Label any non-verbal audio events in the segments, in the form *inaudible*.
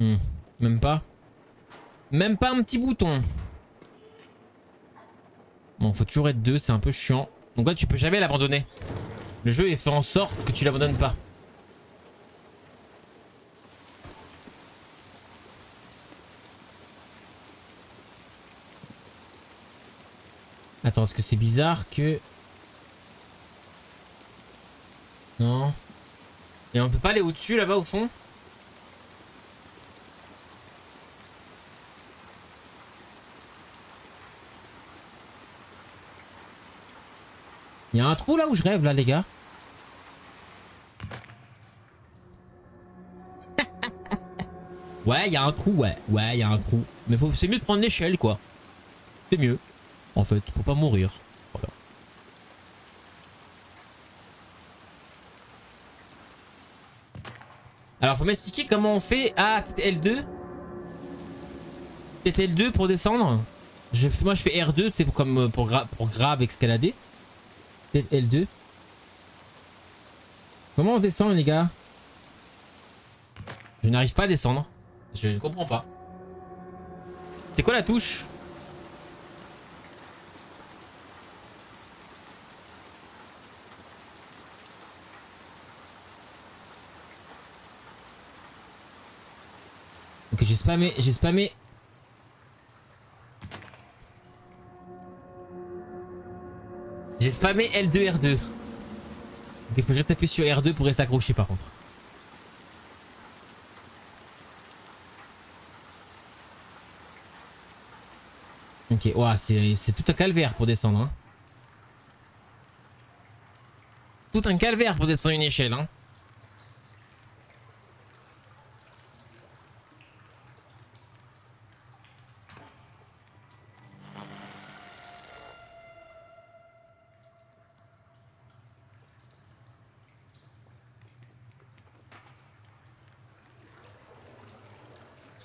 Hmm, Même pas. Même pas un petit bouton. Bon, faut toujours être deux, c'est un peu chiant. Donc là, tu peux jamais l'abandonner. Le jeu est fait en sorte que tu l'abandonnes pas. Attends, est-ce que c'est bizarre que... Non. Et on peut pas aller au-dessus là-bas au fond? Il y a un trou là où je rêve là les gars. *laughs* ouais, il y a un trou, ouais. Ouais, il y a un trou. Mais faut... c'est mieux de prendre l'échelle quoi. C'est mieux. En fait, pour pas mourir. Voilà. Alors faut m'expliquer comment on fait. Ah, L2 L2 pour descendre je... Moi je fais R2, c'est comme euh, pour, gra... pour grab, escalader. L2. Comment on descend les gars? Je n'arrive pas à descendre. Je ne comprends pas. C'est quoi la touche? Ok j'ai spammé, j'ai spammé J'ai spammé L2, R2. Il je taper sur R2 pour s'accrocher par contre. Ok, ouais, c'est tout un calvaire pour descendre. Hein. Tout un calvaire pour descendre une échelle. Hein.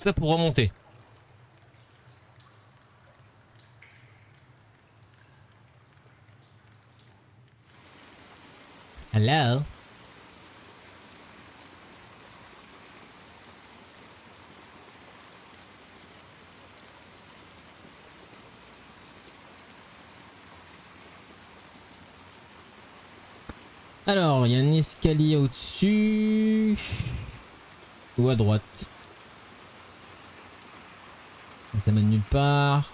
Ça pour remonter. Hello? Alors, il y a un escalier au-dessus. Ou à droite. Ça mène nulle part.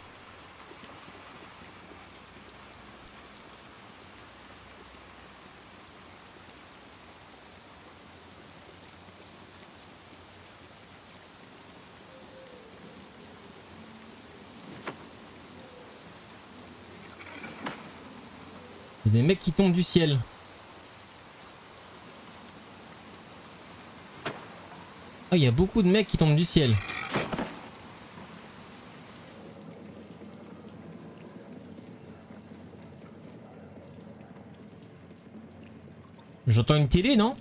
Y a des mecs qui tombent du ciel. Oh, il y a beaucoup de mecs qui tombent du ciel. Une télé, non?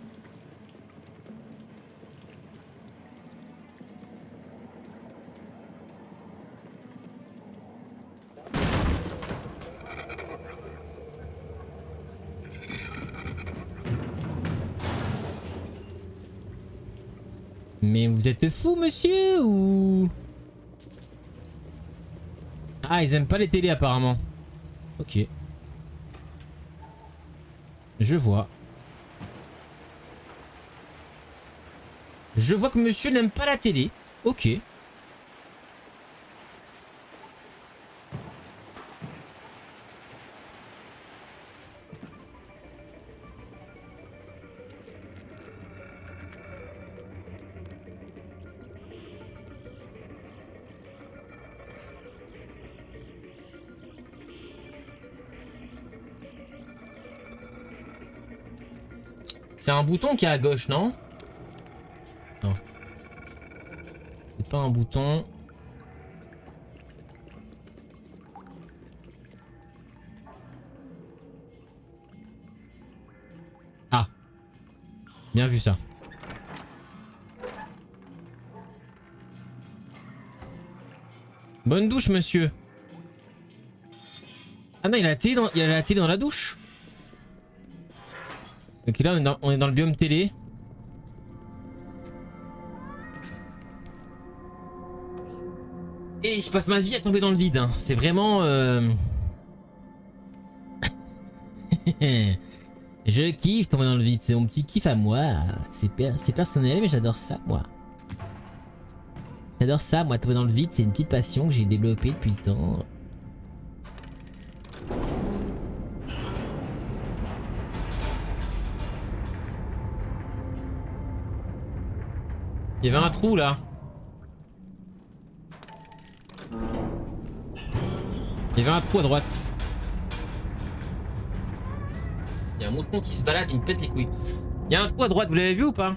Mais vous êtes fou, monsieur, ou... Ah, ils aiment pas les télés, apparemment. Ok. Je vois. Je vois que monsieur n'aime pas la télé. Ok. C'est un bouton qui est à gauche, non? Un bouton. Ah. Bien vu ça. Bonne douche, monsieur. Ah non, il a la télé dans, il a la, télé dans la douche. Ok, là, on est dans le biome télé. Je passe ma vie à tomber dans le vide. hein. C'est vraiment... euh, *laughs* je kiffe tomber dans le vide. C'est mon petit kiff à moi. C'est per- personnel, mais j'adore ça, moi. J'adore ça, moi, tomber dans le vide. C'est une petite passion que j'ai développée depuis le temps. Il y avait un trou là. Il y avait un trou à droite. Il y a un mouton qui se balade, il me pète les couilles. Il y a un trou à droite, vous l'avez vu ou pas?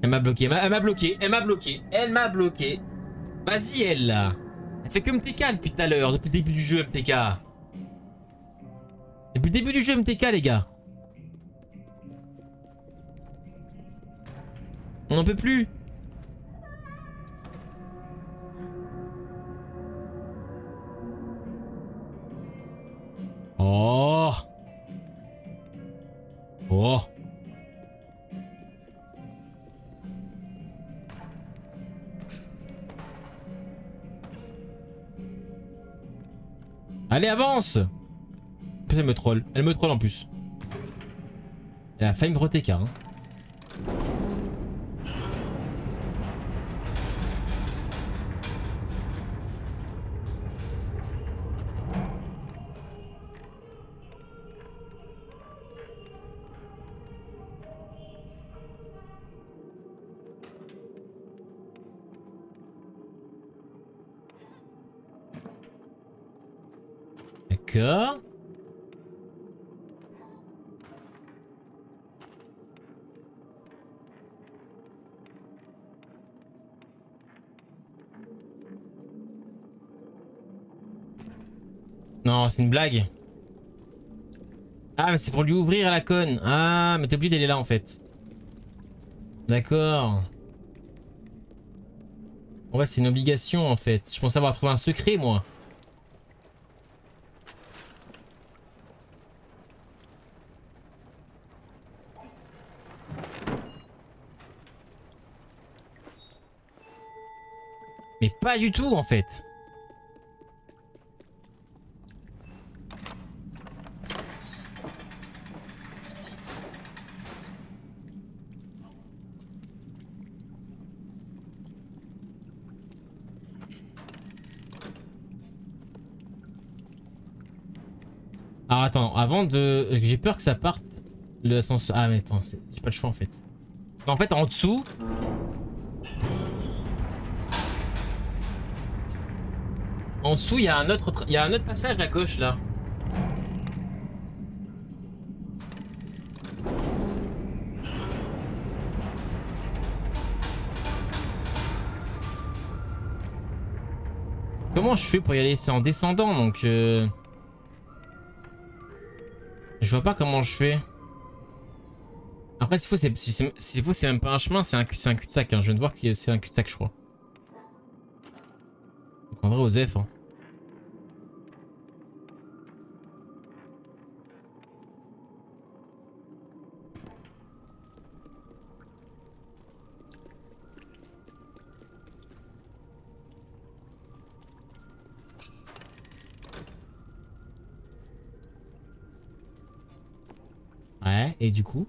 Elle m'a bloqué, elle m'a- bloqué, elle m'a bloqué, elle m'a bloqué. Vas-y elle là. Elle fait que MTK depuis tout à l'heure, depuis le début du jeu MTK. Depuis le début du jeu MTK les gars. On n'en peut plus. Oh. Oh. Allez, avance plus, elle me troll. Elle me troll en plus. Elle a failli me roter car. Hein. D'accord. C'est une blague. Ah, mais c'est pour lui ouvrir la conne. Ah, mais t'es obligé d'aller là en fait. D'accord. Ouais, c'est une obligation en fait. Je pensais avoir trouvé un secret moi. Mais pas du tout en fait. Alors attends, de... J'ai peur que ça parte le ascenseur... Ah mais attends, j'ai pas le choix en fait. En fait en dessous... En dessous, il y a un autre, y a un autre passage à gauche là. Comment je fais pour y aller? C'est en descendant donc. euh, Je vois pas comment je fais. Après, s'il faut, c'est si c'est- même pas un chemin, c'est un, un cul-de-sac. hein. Je viens de voir que c'est un cul-de-sac, je crois. Donc en vrai, Osef. Hein. Et du coup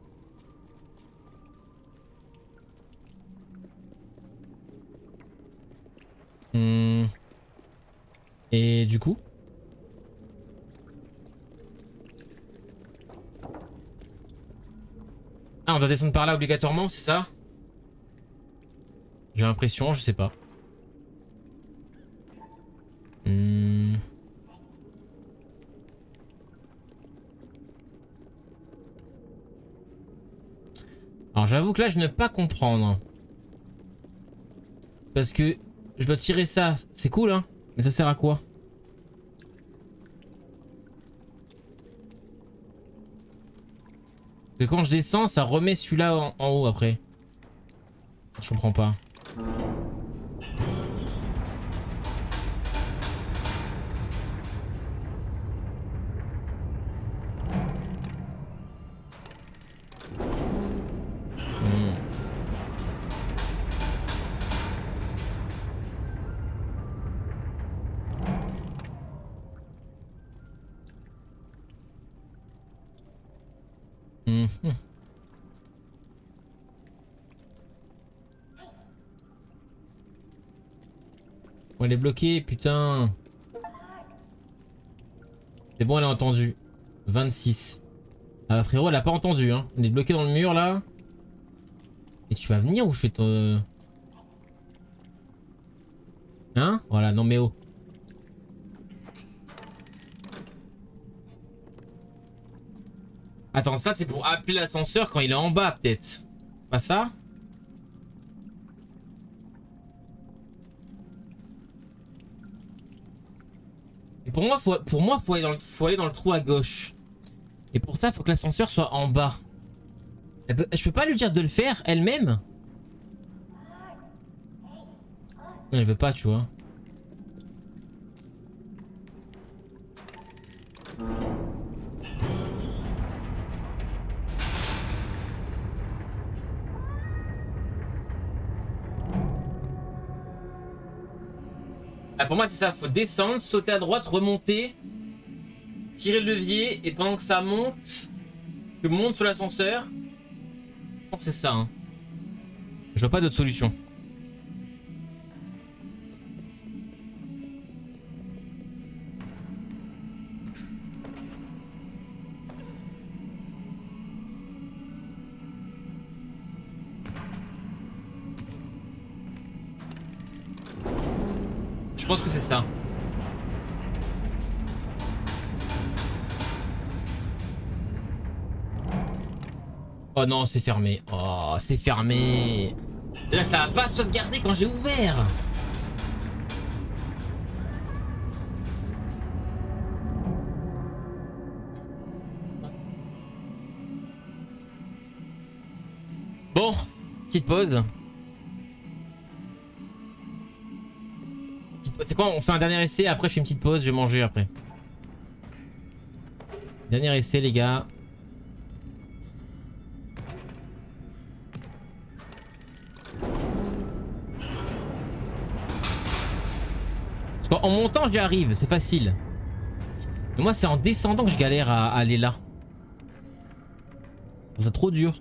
Hmm. Et du coup Ah, on doit descendre par là obligatoirement, c'est ça? J'ai l'impression, je sais pas. Hmm. Alors j'avoue que là je ne pas comprendre. Parce que je dois tirer ça, c'est cool hein Mais ça sert à quoi? Parce que quand je descends, ça remet celui-là en haut après. Je comprends pas. On bloquée, putain. C'est bon, elle a entendu. 26. Ah frérot, elle a pas entendu, hein. Elle est bloquée dans le mur, là. Et tu vas venir ou je fais ton... Hein? Voilà, non mais oh. Attends, ça c'est pour appeler l'ascenseur quand il est en bas, peut-être. Pas ça? Pour moi, faut, pour moi, faut aller, dans le, faut aller dans le trou à gauche. Et pour ça, faut que l'ascenseur soit en bas. je peux pas lui dire de le faire elle-même Elle veut pas, tu vois. Pour moi, c'est ça. Faut descendre, sauter à droite, remonter, tirer le levier, et pendant que ça monte, je monte sur l'ascenseur. C'est ça. Hein. Je vois pas d'autre solution. Pense que c'est ça. Oh non, c'est fermé. Oh, c'est fermé. Là, ça va pas sauvegarder quand j'ai ouvert. Bon, petite pause. On fait un dernier essai, après je fais une petite pause, je vais manger après. Dernier essai les gars. En montant j'y arrive, c'est facile. Moi c'est en descendant que je galère à aller là. C'est trop dur.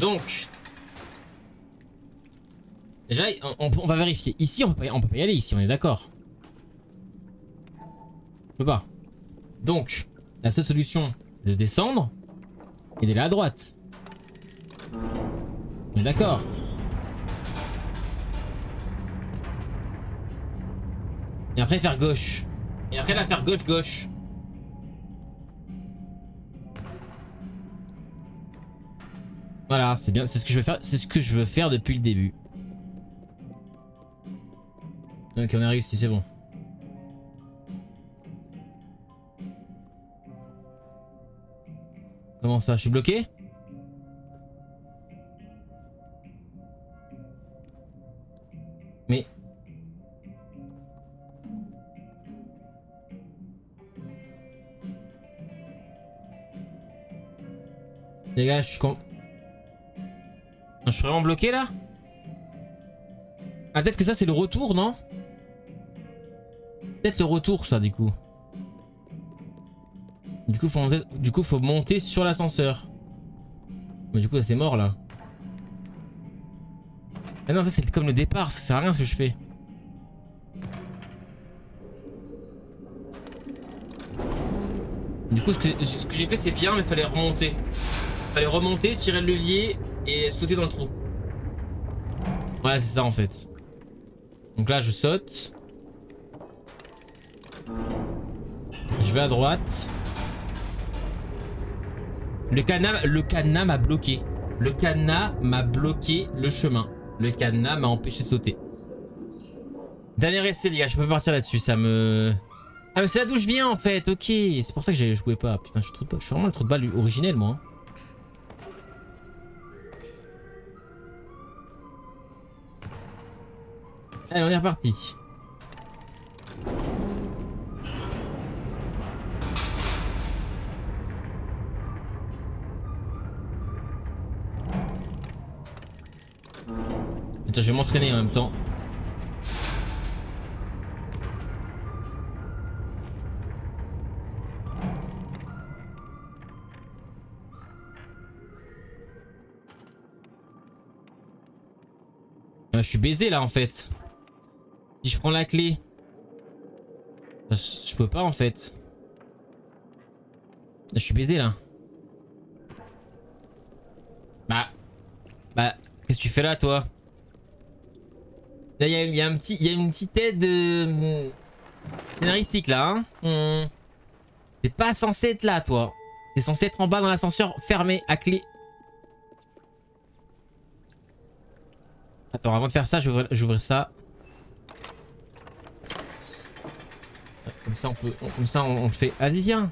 Donc. On, va vérifier. Ici, on peut, pas, on peut pas y aller, ici, on est d'accord. Je peux pas. Donc, la seule solution, c'est de descendre et d'aller à droite. On est d'accord. Et après faire gauche. Et après la faire gauche-gauche. Voilà, c'est bien, c'est ce que je veux faire, c'est ce que je veux faire depuis le début. Ok, on a réussi, c'est bon. Comment ça, je suis bloqué? Mais... Les gars, je suis con... Je suis vraiment bloqué là? Ah peut-être que ça c'est le retour non? Peut-être le retour ça du coup. Du coup faut, du coup, faut monter sur l'ascenseur. Mais du coup c'est mort là. Ah non ça c'est comme le départ, ça sert à rien ce que je fais. Du coup ce que, que j'ai fait c'est bien mais il fallait remonter. Fallait remonter, tirer le levier et sauter dans le trou. Ouais, c'est ça en fait. Donc là, je saute. Je vais à droite. Le cadenas, le m'a bloqué. Le cadenas m'a bloqué le chemin. Le cadenas m'a empêché de sauter. Dernier essai, les gars, je peux partir là-dessus, ça me... Ah mais c'est là d'où je viens en fait, ok. C'est pour ça que je pouvais pas. Putain, je suis, trop de... je suis vraiment le trou de balle originel moi. Hein. Allez, on est reparti. Je vais m'entraîner en même temps. Ah, je suis baisé là en fait. Si je prends la clé. Je peux pas en fait. Je suis baisé là. Bah. Bah. Qu'est-ce que tu fais là toi? Il y, a un petit, y a une petite aide euh, scénaristique là. Hein hmm. T'es pas censé être là toi. T'es censé être en bas dans l'ascenseur fermé à clé. Attends, avant de faire ça, j'ouvre ça. Comme ça, on peut, comme ça, on, le fait. Allez, viens.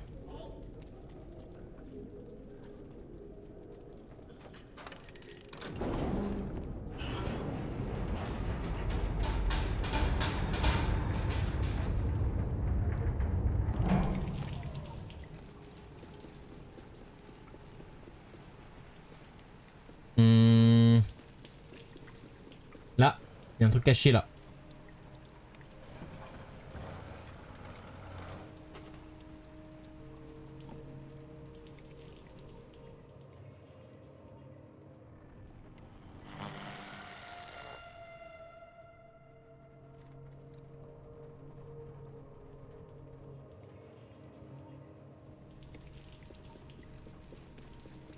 Caché là.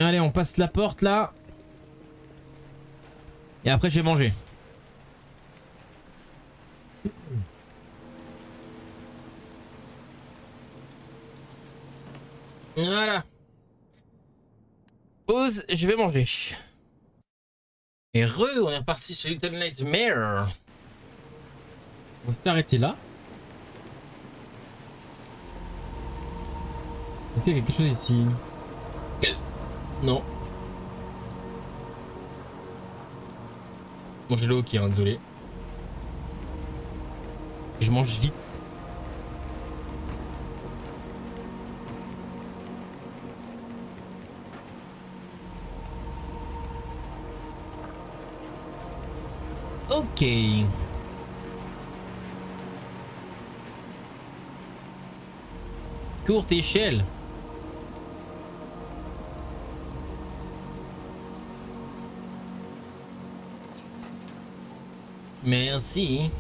Allez, on passe la porte là. Et après, j'ai mangé. Pause, je vais manger. Et re, on est reparti sur Little Nightmare. On s'est arrêté là. Est-ce qu'il y a quelque chose ici? Non. Bon, j'ai le hockey, hein, désolé. Je mange vite. Ok. Courte échelle. Merci.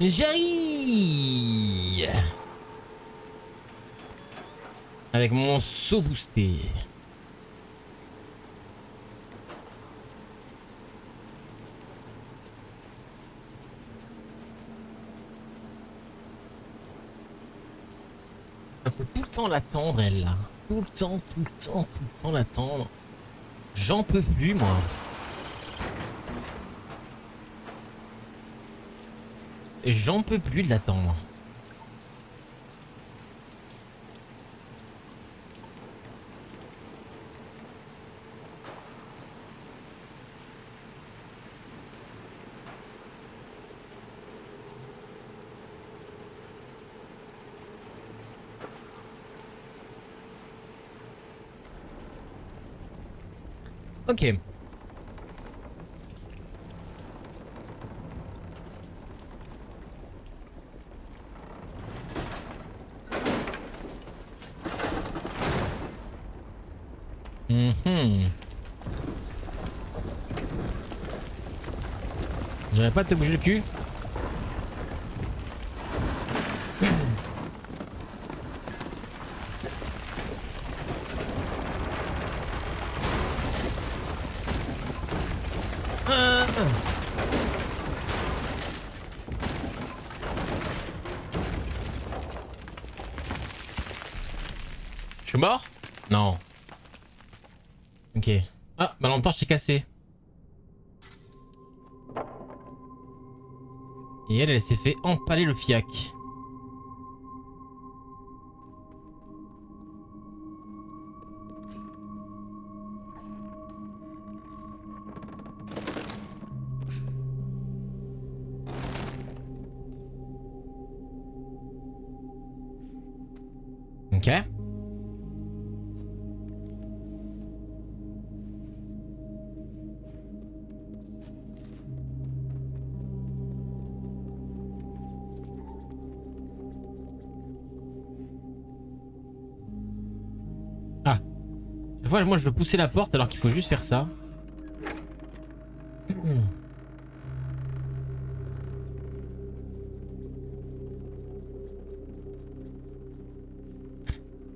J'arrive Avec mon saut boosté. l'attendre, elle, là. Tout le temps, tout le temps, tout le temps l'attendre. J'en peux plus, moi. J'en peux plus l'attendre. Ok. Viens pas te bouger le cul. Je suis mort? Non. Ok. Ah, bah, ma lampe torche est cassée. Elle, s'est fait empaler le fiac. Ok. Voilà, moi je veux pousser la porte alors qu'il faut juste faire ça. *clears throat*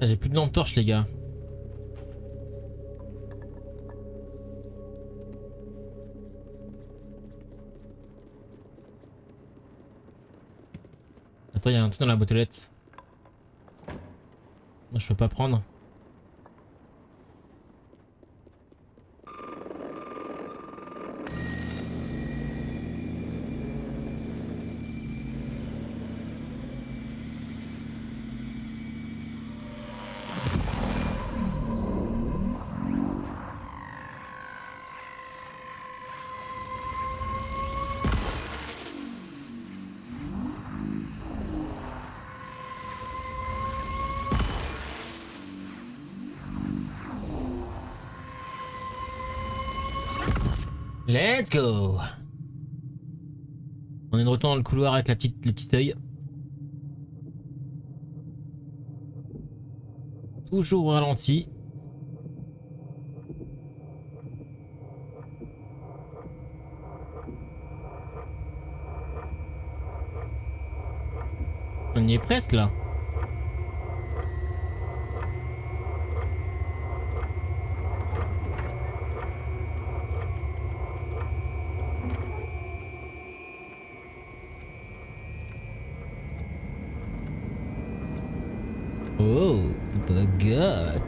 Ah, J'ai plus de lampe torche les gars. Attends, il y a un truc dans la boîte je peux pas prendre. Let's go On est de retour dans le couloir avec la petite, le petit œil. Toujours au ralenti. On y est presque là. Oh, my god.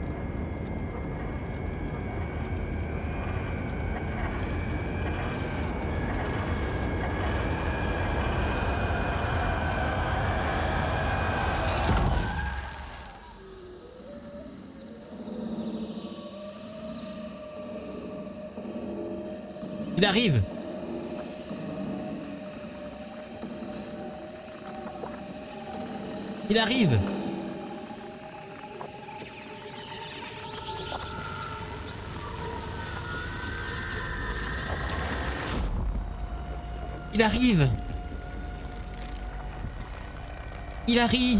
Il arrive Il arrive. Il arrive. Il arrive.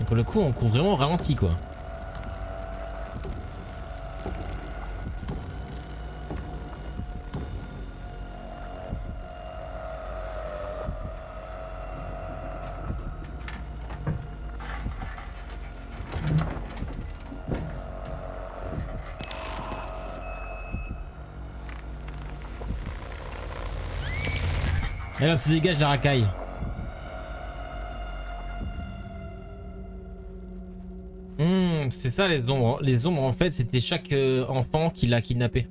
Et pour le coup, on court vraiment ralenti, quoi. Et là, se dégage la racaille. Hmm, c'est ça les ombres. Les ombres, en fait, c'était chaque euh, enfant qui l'a kidnappé.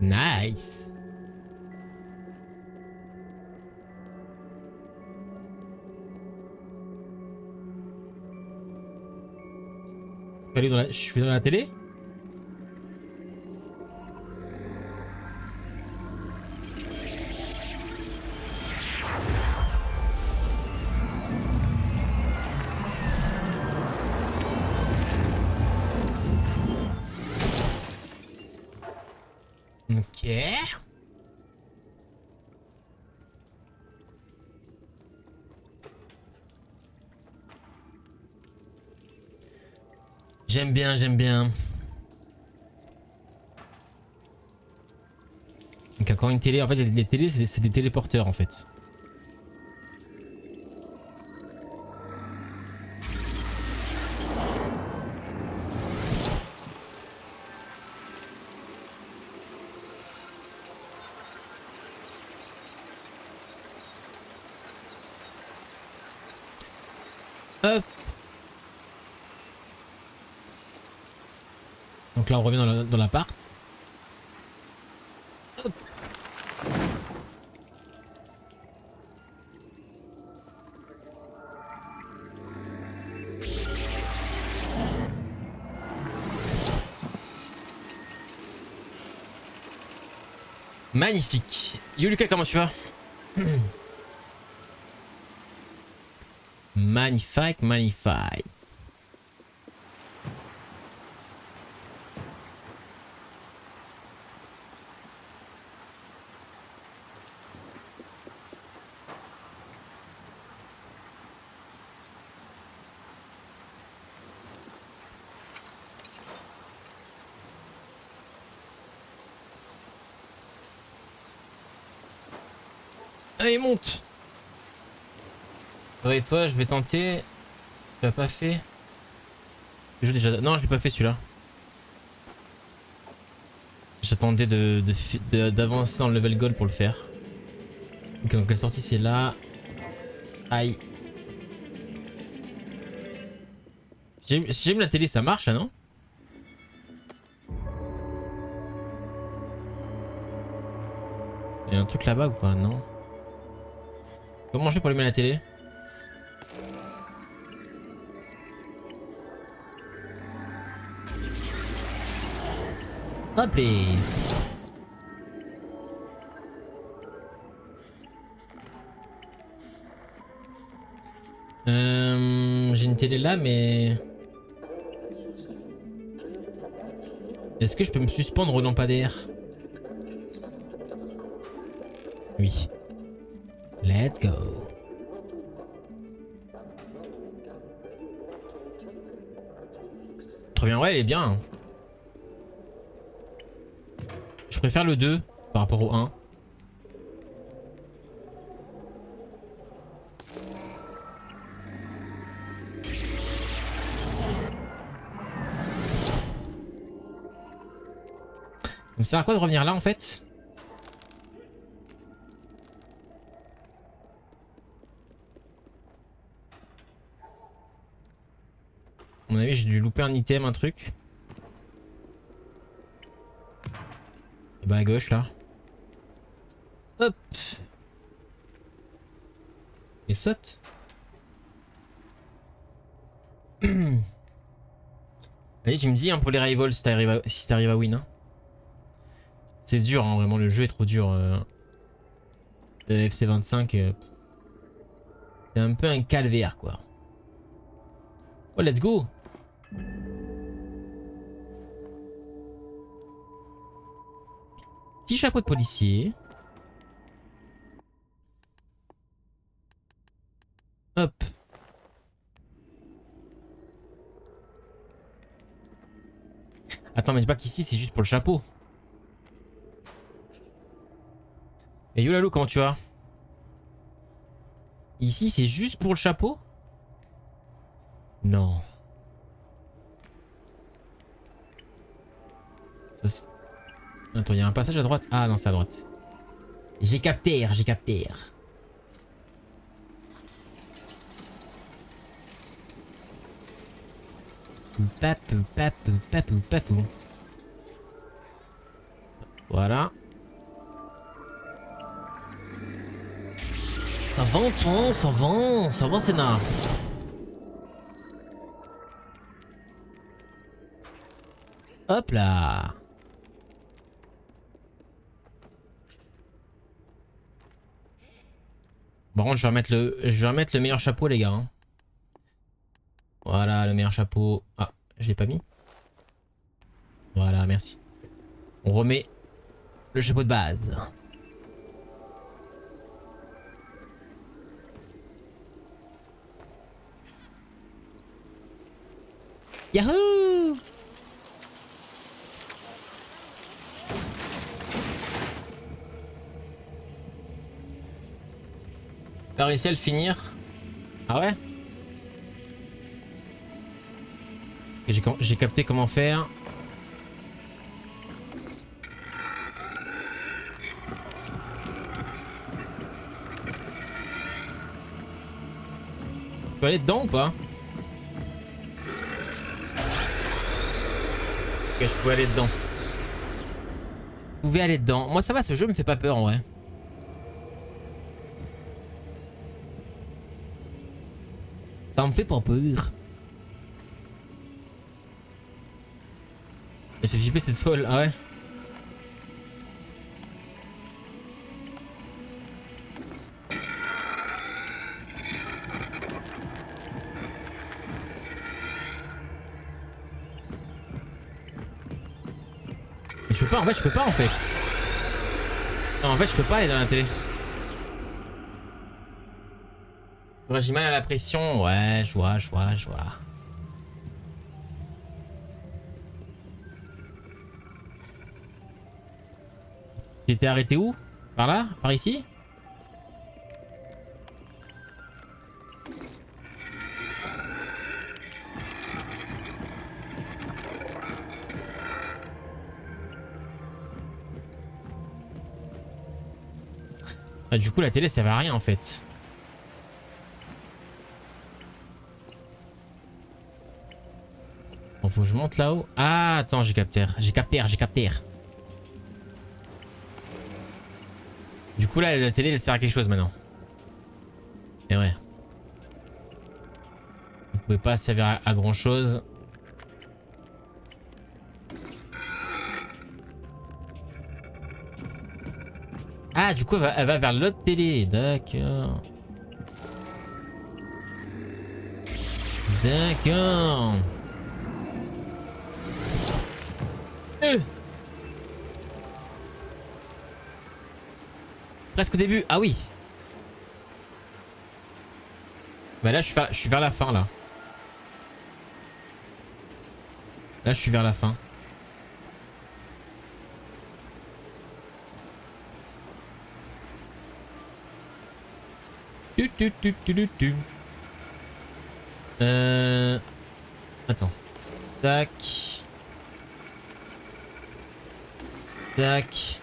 Nice. Je suis dans la télé bien, j'aime bien. Ok, encore une télé. En fait, les, télés, c'est des, téléporteurs en fait. Magnifique. Yo Lucas, comment tu vas? *clears throat* Magnifique, magnifique. Monte Ouais, toi, je vais tenter. Tu l'as pas fait je déjà... Non, je l'ai pas fait celui-là. J'attendais d'avancer de, de, dans le level goal pour le faire. Donc la sortie c'est là. Aïe. J'aime la télé, ça marche là, non? Il y a un truc là-bas ou quoi Non? Comment je fais pour allumer la télé? Hop les euh, J'ai une télé là mais... Est-ce que je peux me suspendre au lampadaire? Ouais, elle est bien. Hein. Je préfère le 2 par rapport au 1. Ça sert à quoi de revenir là en fait A mon avis, j'ai dû louper un item, un truc. Bah à gauche là. Hop. Et saute. *clears throat* Allez, tu me dis hein, pour les rivals si t'arrives à, si à win. Hein. C'est dur, hein, vraiment, le jeu est trop dur. Euh. FC25, euh. c'est un peu un calvaire quoi. Oh, let's go! Petit chapeau de policier. Hop. Attends, mais dis pas qu'ici c'est juste pour le chapeau. Et yo Lalo, comment tu vas? Ici c'est juste pour le chapeau? Non. Attends, il y a un passage à droite. Ah non, c'est à droite. J'ai capté, j'ai capté. Papou, papou, papou, papou. Voilà. Ça vend, toi, ça vend, ça c'est nain. Hop là. Par contre, je vais remettre le, je remettre le meilleur chapeau, les gars. Hein. Voilà, le meilleur chapeau. Ah, je l'ai pas mis. Voilà, merci. On remet le chapeau de base. Yahoo T'as réussi à le finir Ah ouais J'ai capté comment faire. Je peux aller dedans ou pas Ok, je peux aller dedans. Vous pouvez aller dedans. Moi ça va, ce jeu me fait pas peur en vrai. Ça me fait pas peur. C'est JP cette folle, ah ouais Mais je peux pas, en fait je peux pas en fait. Non, en fait je peux pas aller dans la télé. J'ai mal à la pression, ouais, je vois, je vois, je vois. T'étais arrêté où? Par là? Par ici? Ah, Du coup la télé ça va rien en fait. Faut que je monte là-haut. Ah attends j'ai capté. J'ai capté, j'ai capté. Du coup là la télé elle sert à quelque chose maintenant. C'est vrai. Vous pouvez pas servir à, grand chose. Ah du coup elle va vers l'autre télé. D'accord. D'accord. Presque au début. Ah oui. Bah là, je suis, je suis vers la fin, là. Là, je suis vers la fin. Tu, tu, tu, tu, tu, Euh... Attends. Tac. Tac.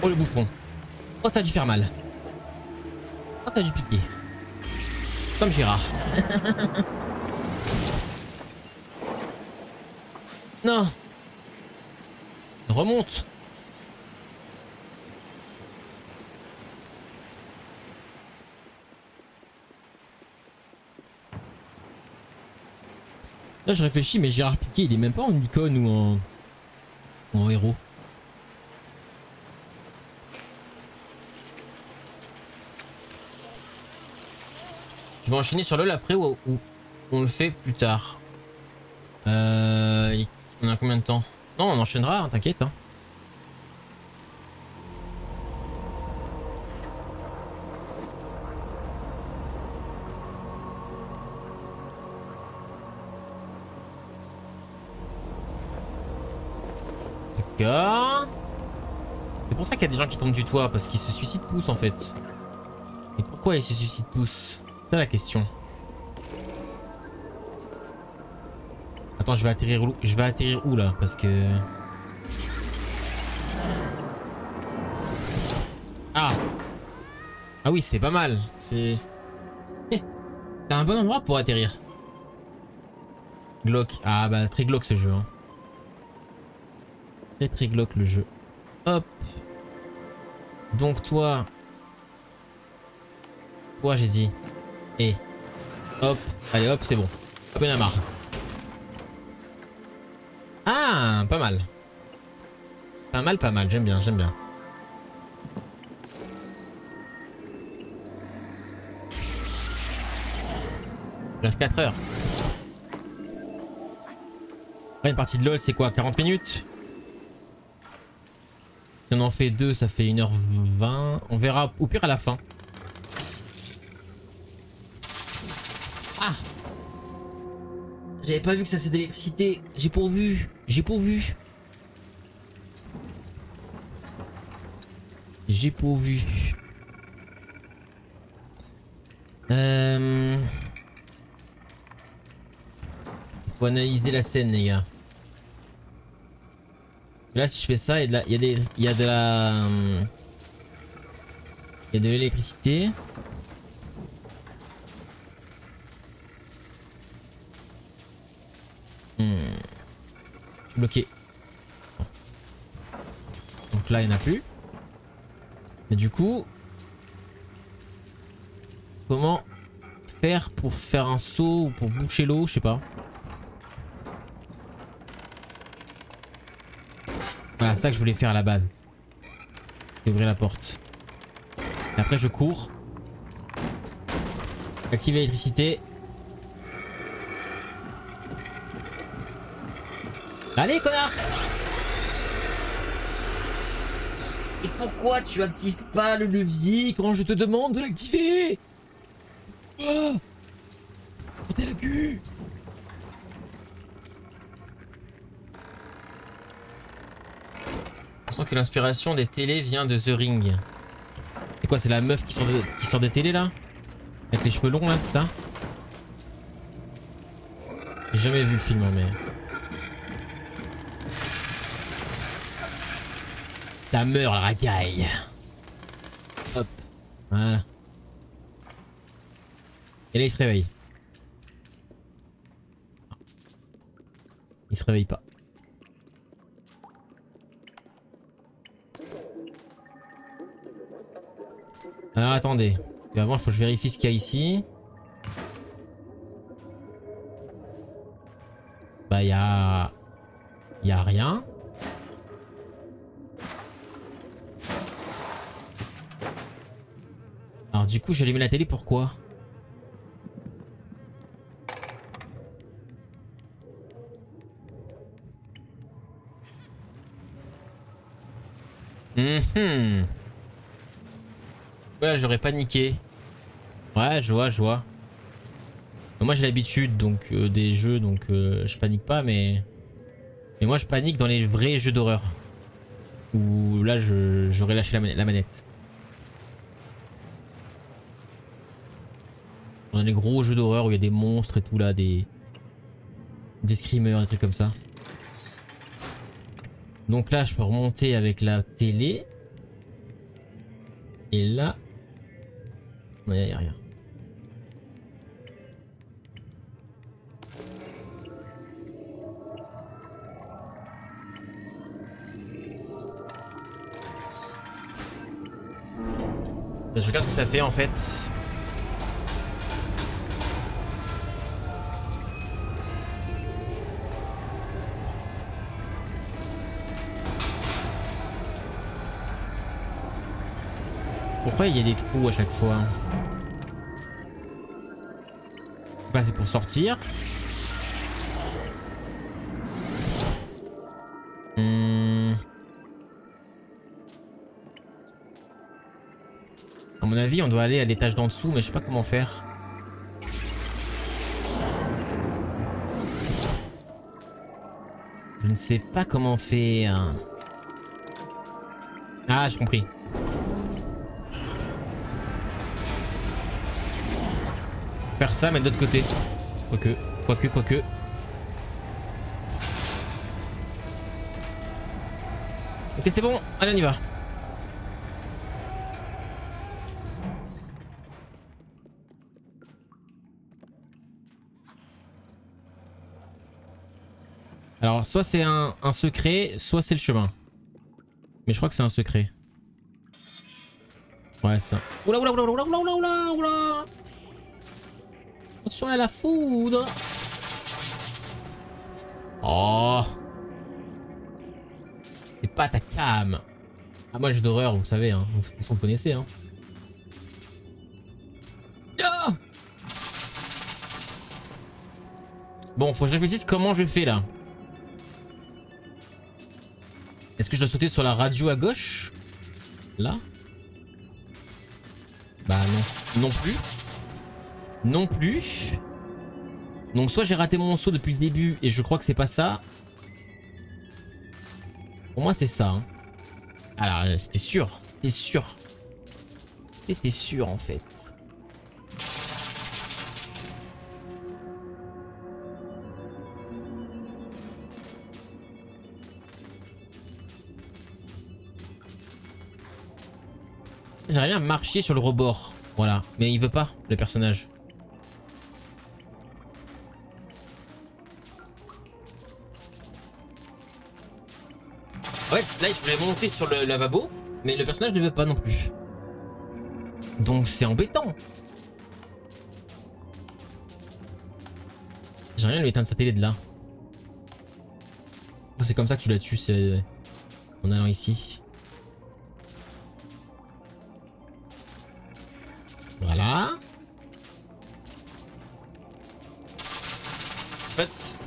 Oh le bouffon. Oh ça a dû faire mal. Oh ça a dû piquer. Comme Gérard. *laughs* non. Remonte. Là je réfléchis mais Gérard Piqué il est même pas en icône ou en, ou en héros. vais enchaîner sur LoL après ou, on le fait plus tard. Euh, on a combien de temps? Non, on enchaînera, hein, t'inquiète. Hein. C'est pour ça qu'il y a des gens qui tombent du toit, parce qu'ils se suicident tous en fait. Et pourquoi ils se suicident tous? C'est la question. Attends, je vais atterrir où? Je là? Parce que... Ah Ah oui, c'est pas mal. C'est... c'est un bon endroit pour atterrir. Glock. Ah bah très Glock ce jeu. Hein. Très le jeu. Hop. Donc toi... Toi j'ai dit. Et hop, allez hop, c'est bon. Hop, a marre. Ah, pas mal. Pas mal, pas mal, j'aime bien, j'aime bien. Il reste 4 heures. une partie de LoL, c'est quoi 40 minutes? Si on en fait deux, ça fait 1h20. On verra au pire à la fin. Ah J'avais pas vu que ça faisait de l'électricité. J'ai pourvu. J'ai pourvu. J'ai pourvu. Euh... Faut analyser la scène, les gars. Là, si je fais ça, il y a de la... Il y a, de la... Il y a de l'électricité. Hmm. Bloqué. Donc là, il n'y en a plus. Mais du coup... Comment faire pour faire un saut ou pour boucher l'eau Je sais pas. Voilà, ça que je voulais faire à la base. Ouvrir la porte. Après, je cours. Activer l'électricité. Allez, connard Et pourquoi tu actives pas le levier quand je te demande de l'activer? Oh T'es la cul Je sens que l'inspiration des télés vient de The Ring. C'est quoi, c'est la meuf qui sort, qui sort des télés là Avec les cheveux longs là, c'est ça J'ai jamais vu le film hein, mais... Ça meurt la racaille. Hop. Voilà. Et là il se réveille. Il se réveille pas. Attendez. avant il faut que je vérifie ce qu'il y a ici. Bah il y a... Y a rien. Alors du coup j'ai allumé la télé pourquoi? Hum Ouais j'aurais paniqué. Ouais je vois je vois. Moi j'ai l'habitude donc euh, des jeux donc euh, je panique pas mais... Mais moi je panique dans les vrais jeux d'horreur. Où là j'aurais lâché la manette. Dans les gros jeux d'horreur où il y a des monstres et tout là, des... Des screamers, des trucs comme ça. Donc là, je peux remonter avec la télé. Et là... Je regarde ce que ça fait en fait. Pourquoi il y a des trous à chaque fois Là c'est pour sortir. Hmm. À mon avis on doit aller à l'étage d'en dessous mais je sais pas comment faire. Je ne sais pas comment faire. Ah j'ai compris. Ça, mais de l'autre côté. Quoique, quoique, quoique. Ok, c'est bon. Allez, on y va. Alors, soit c'est un, un, secret, soit c'est le chemin. Mais je crois que c'est un secret. Ouais, ça. Oula, oula, oula, oula, oula, oula, oula Attention à la foudre. Oh. C'est pas ta cam. Ah moi jeu d'horreur, vous savez, hein. Vous, connaissez, hein. Bon, faut que je réfléchisse comment je fais là. Est-ce que je dois sauter sur la radio à gauche? Là? Bah non. Non plus. Non plus. Donc soit j'ai raté mon saut depuis le début et je crois que c'est pas ça. Pour moi c'est ça. Hein. Alors c'était sûr. T'es sûr T'étais sûr en fait. J'aimerais bien marcher sur le rebord. Voilà. Mais il veut pas, le personnage. Là, je voulais monter sur le lavabo, mais le personnage ne veut pas non plus. Donc c'est embêtant. J'ai rien lui éteindre sa télé de là. C'est comme ça que tu la tues, c'est en allant ici. Voilà. En fait...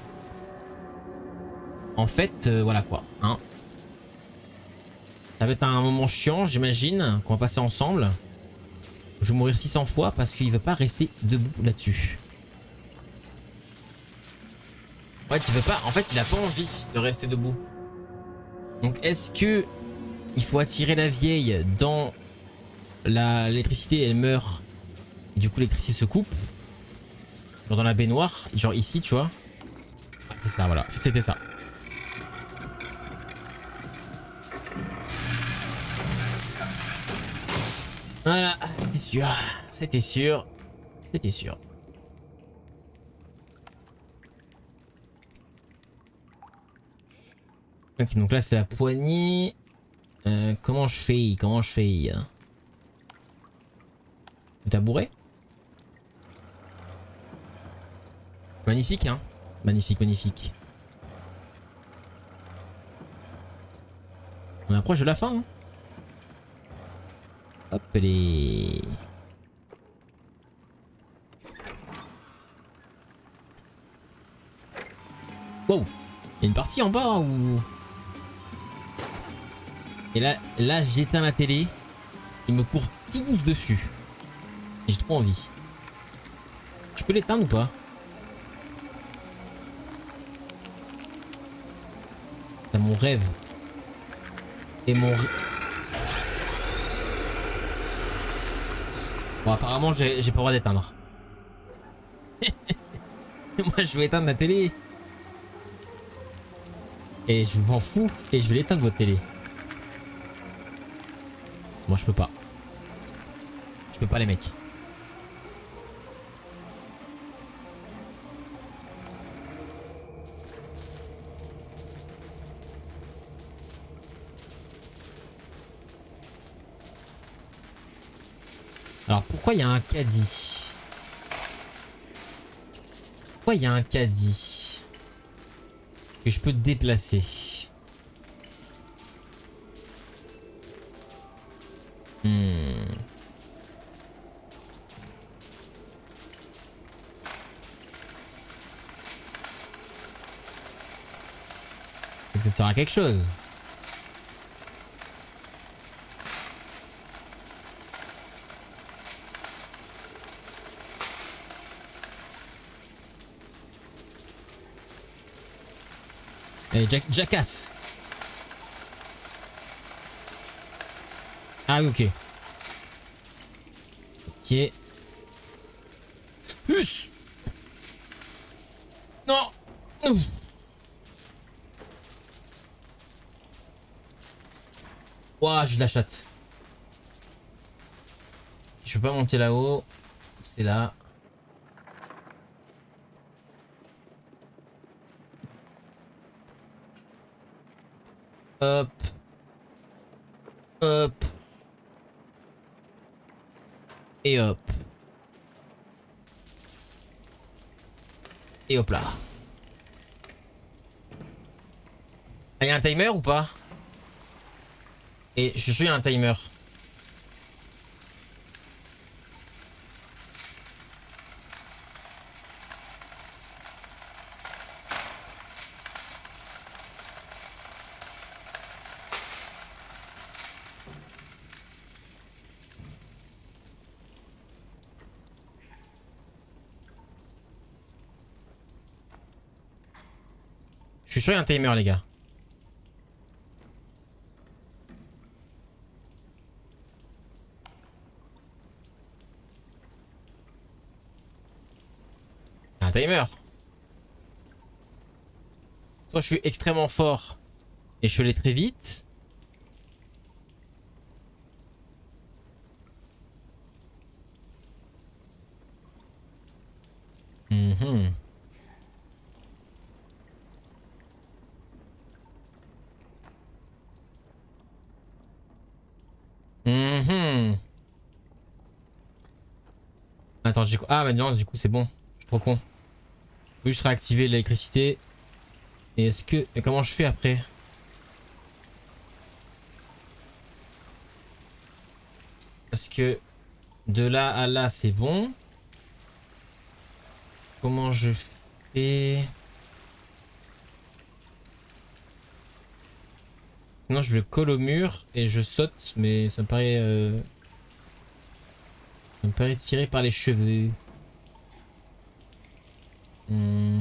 En fait, euh, voilà quoi. Hein. Ça va être un moment chiant, j'imagine, qu'on va passer ensemble. Je vais mourir 600 fois parce qu'il veut pas rester debout là-dessus. Ouais, il veut pas. En fait, il a pas envie de rester debout. Donc, est-ce que il faut attirer la vieille dans l'électricité, elle meurt. Du coup, l'électricité se coupe. Genre dans la baignoire, genre ici, tu vois? Ah, c'est ça, voilà. C'était ça. Voilà, c'était sûr. C'était sûr. C'était sûr. Ok, donc là c'est la poignée. Euh, comment je fais Comment je fais? T'as bourré Magnifique, hein Magnifique, magnifique. On approche de la fin, hein Hop les. Wow Il y a une partie en bas ou... Et là, là j'éteins la télé. Il me court tous dessus. J'ai trop envie. Je peux l'éteindre ou pas? C'est mon rêve. Et mon... Bon, apparemment, j'ai pas le droit d'éteindre. *laughs* Moi, je vais éteindre ma télé. Et je m'en fous. Et je vais l'éteindre votre télé. Moi, je peux pas. Je peux pas, les mecs. Alors pourquoi il y a un caddie Pourquoi il y a un caddie Que je peux déplacer Hmm. Ça sert à quelque chose. Eh, Jack Jackass. Ah oui, ok. Ok. Hus Non Ouf. Ouah, j'ai de la chatte. Je peux pas monter là-haut. C'est là. Hop. Hop. Et hop. Et hop là. Il y a un timer ou pas? Et je suis un timer. Je suis sûr qu'il y a un timer, les gars. Un timer. Soit je suis extrêmement fort et je l'ai très vite. Ah, mais non, du coup, c'est bon. Je suis trop con. Je juste réactiver l'électricité. Et est-ce que. Et comment je fais après? Parce que de là à là, c'est bon? Comment je fais? Sinon, je le colle au mur et je saute, mais ça me paraît. Euh... Me paraît tiré par les cheveux. Hmm.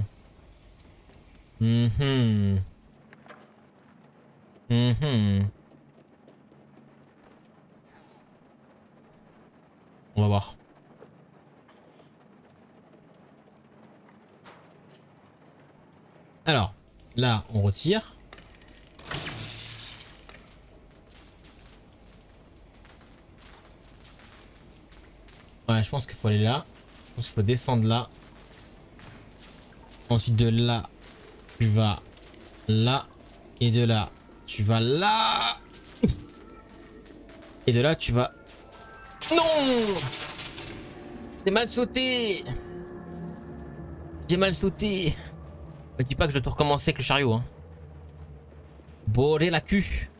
On va voir. Alors, là, on retire. Ouais, je pense qu'il faut aller là. Je pense qu'il faut descendre là. Ensuite de là, tu vas là. Et de là, tu vas là. Et de là, tu vas... Non J'ai mal sauté J'ai mal sauté Me dis pas que je dois tout recommencer avec le chariot. Hein. Borer la cul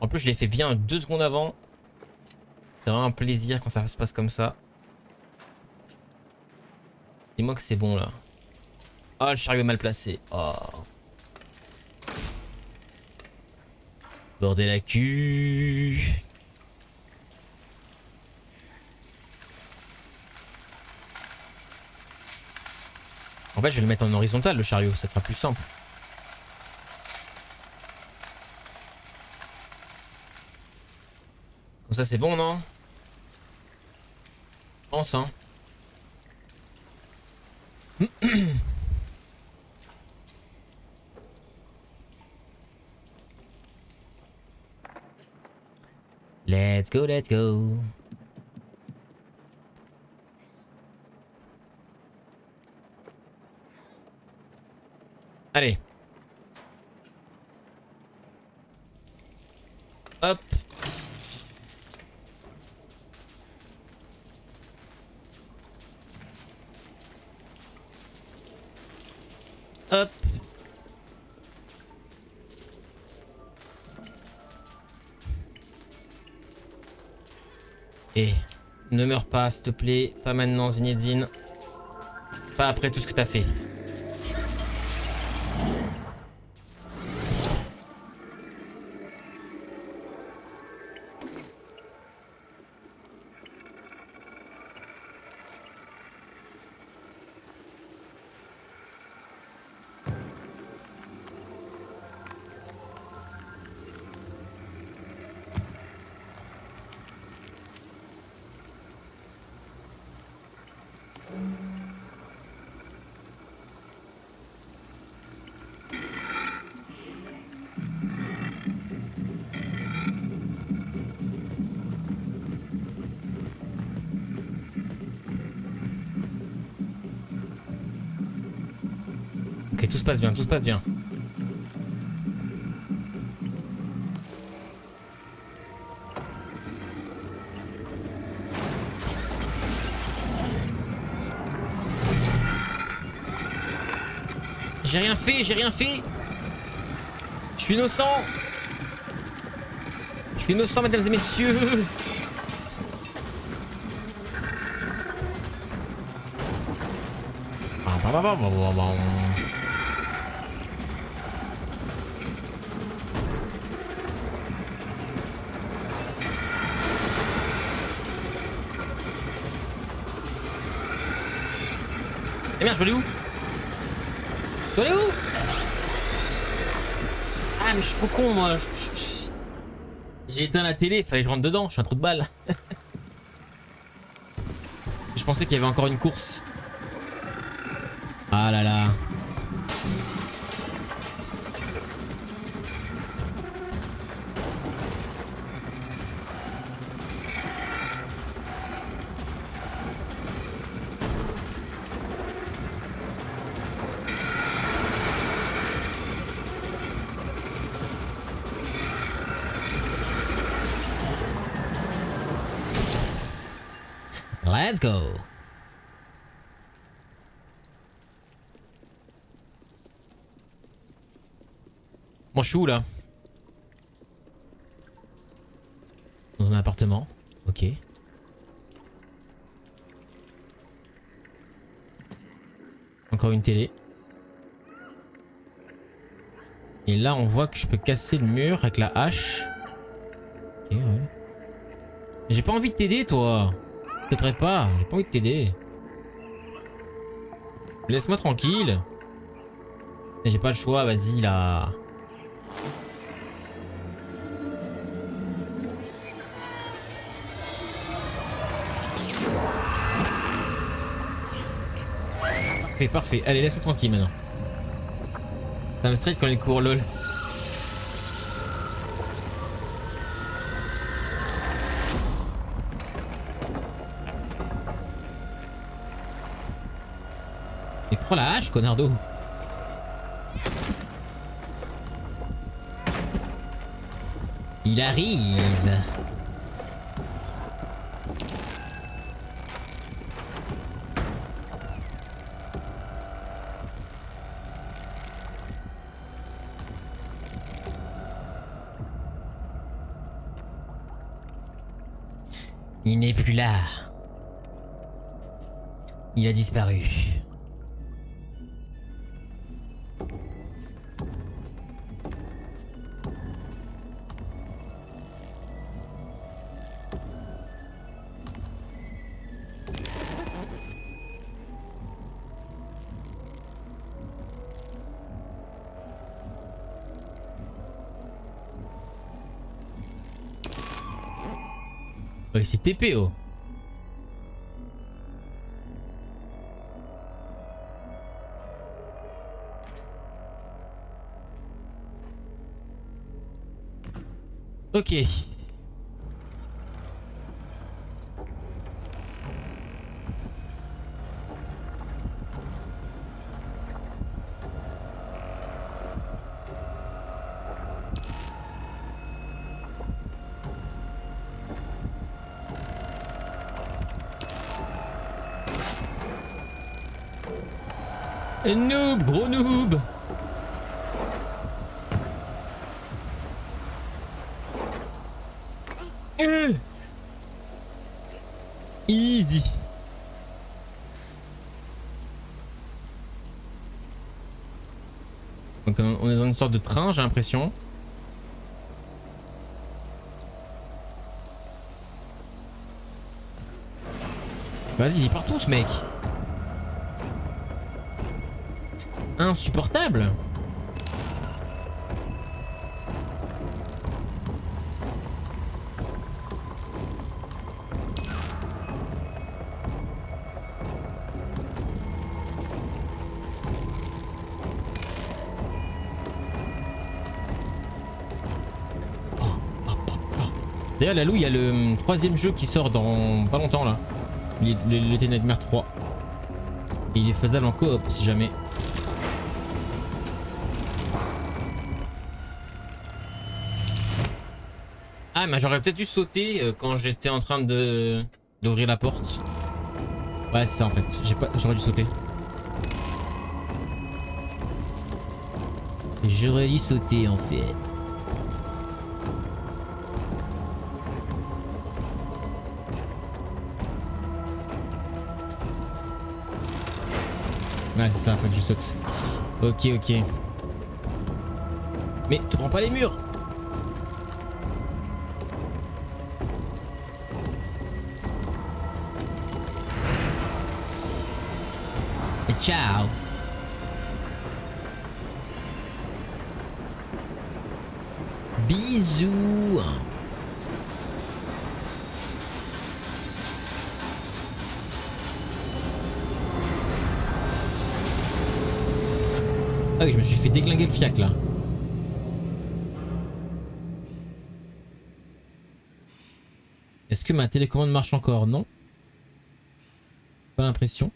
En plus, je l'ai fait bien deux secondes avant. C'est vraiment un plaisir quand ça se passe comme ça. Dis-moi que c'est bon là. Oh, le chariot est mal placé. Oh. La cul. En fait, je vais le mettre en horizontal, le chariot. Ça sera plus simple. Ça, c'est bon, non? Je pense, hein. *clears throat* Let's go, let's go. Allez. Hop. Hop. Et ne meurs pas, s'il te plaît. Pas maintenant, Zinedine. Pas après tout ce que t'as fait. Bien, tout se passe bien. J'ai rien fait, j'ai rien fait. Je suis innocent. Je suis innocent, mesdames et messieurs. Je vais aller où Je vais aller où Ah, mais je suis trop con, moi. J'ai éteint la télé, fallait que je rentre dedans, je suis un trou de balle. *laughs* je pensais qu'il y avait encore une course. Ah là là. Let's go. Bon, je suis où là Dans un appartement. Ok. Encore une télé. Et là, on voit que je peux casser le mur avec la hache. Ok, ouais. J'ai pas envie de t'aider, toi. Je t'aiderai pas. J'ai pas envie de t'aider. Laisse-moi tranquille. J'ai pas le choix, vas-y là. Parfait, parfait. Allez, laisse-moi tranquille maintenant. Ça me stresse quand il court, lol. Prends la hache, Il arrive Il n'est plus là. Il a disparu. C'est TPO. Ok. Noob, gros noob euh. Easy Donc on est dans une sorte de train j'ai l'impression. Vas-y il est partout ce mec insupportable. D'ailleurs, la Lou, il y a le troisième jeu qui sort dans pas longtemps là. Le, le, Nightmare 3. il est faisable en coop si jamais. Ah, mais j'aurais peut-être dû sauter euh, quand j'étais en train de d'ouvrir la porte. Ouais, c'est ça en fait. J'aurais dû sauter. J'aurais dû sauter en fait. Ouais, c'est ça, faut que je saute. Ok, ok. Mais tu prends pas les murs fiac là. Est-ce que ma télécommande marche encore? Non. Pas l'impression.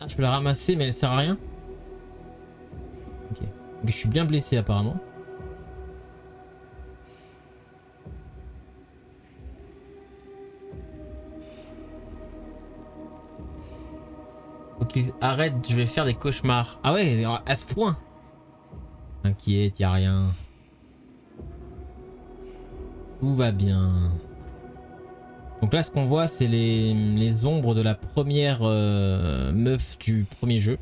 Ah, je peux la ramasser mais elle sert à rien Ok. je suis bien blessé apparemment. Arrête, je vais faire des cauchemars. Ah ouais, à ce point T'inquiète, y a rien. Tout va bien. Donc là, ce qu'on voit, c'est les, ombres de la première euh, meuf du premier jeu.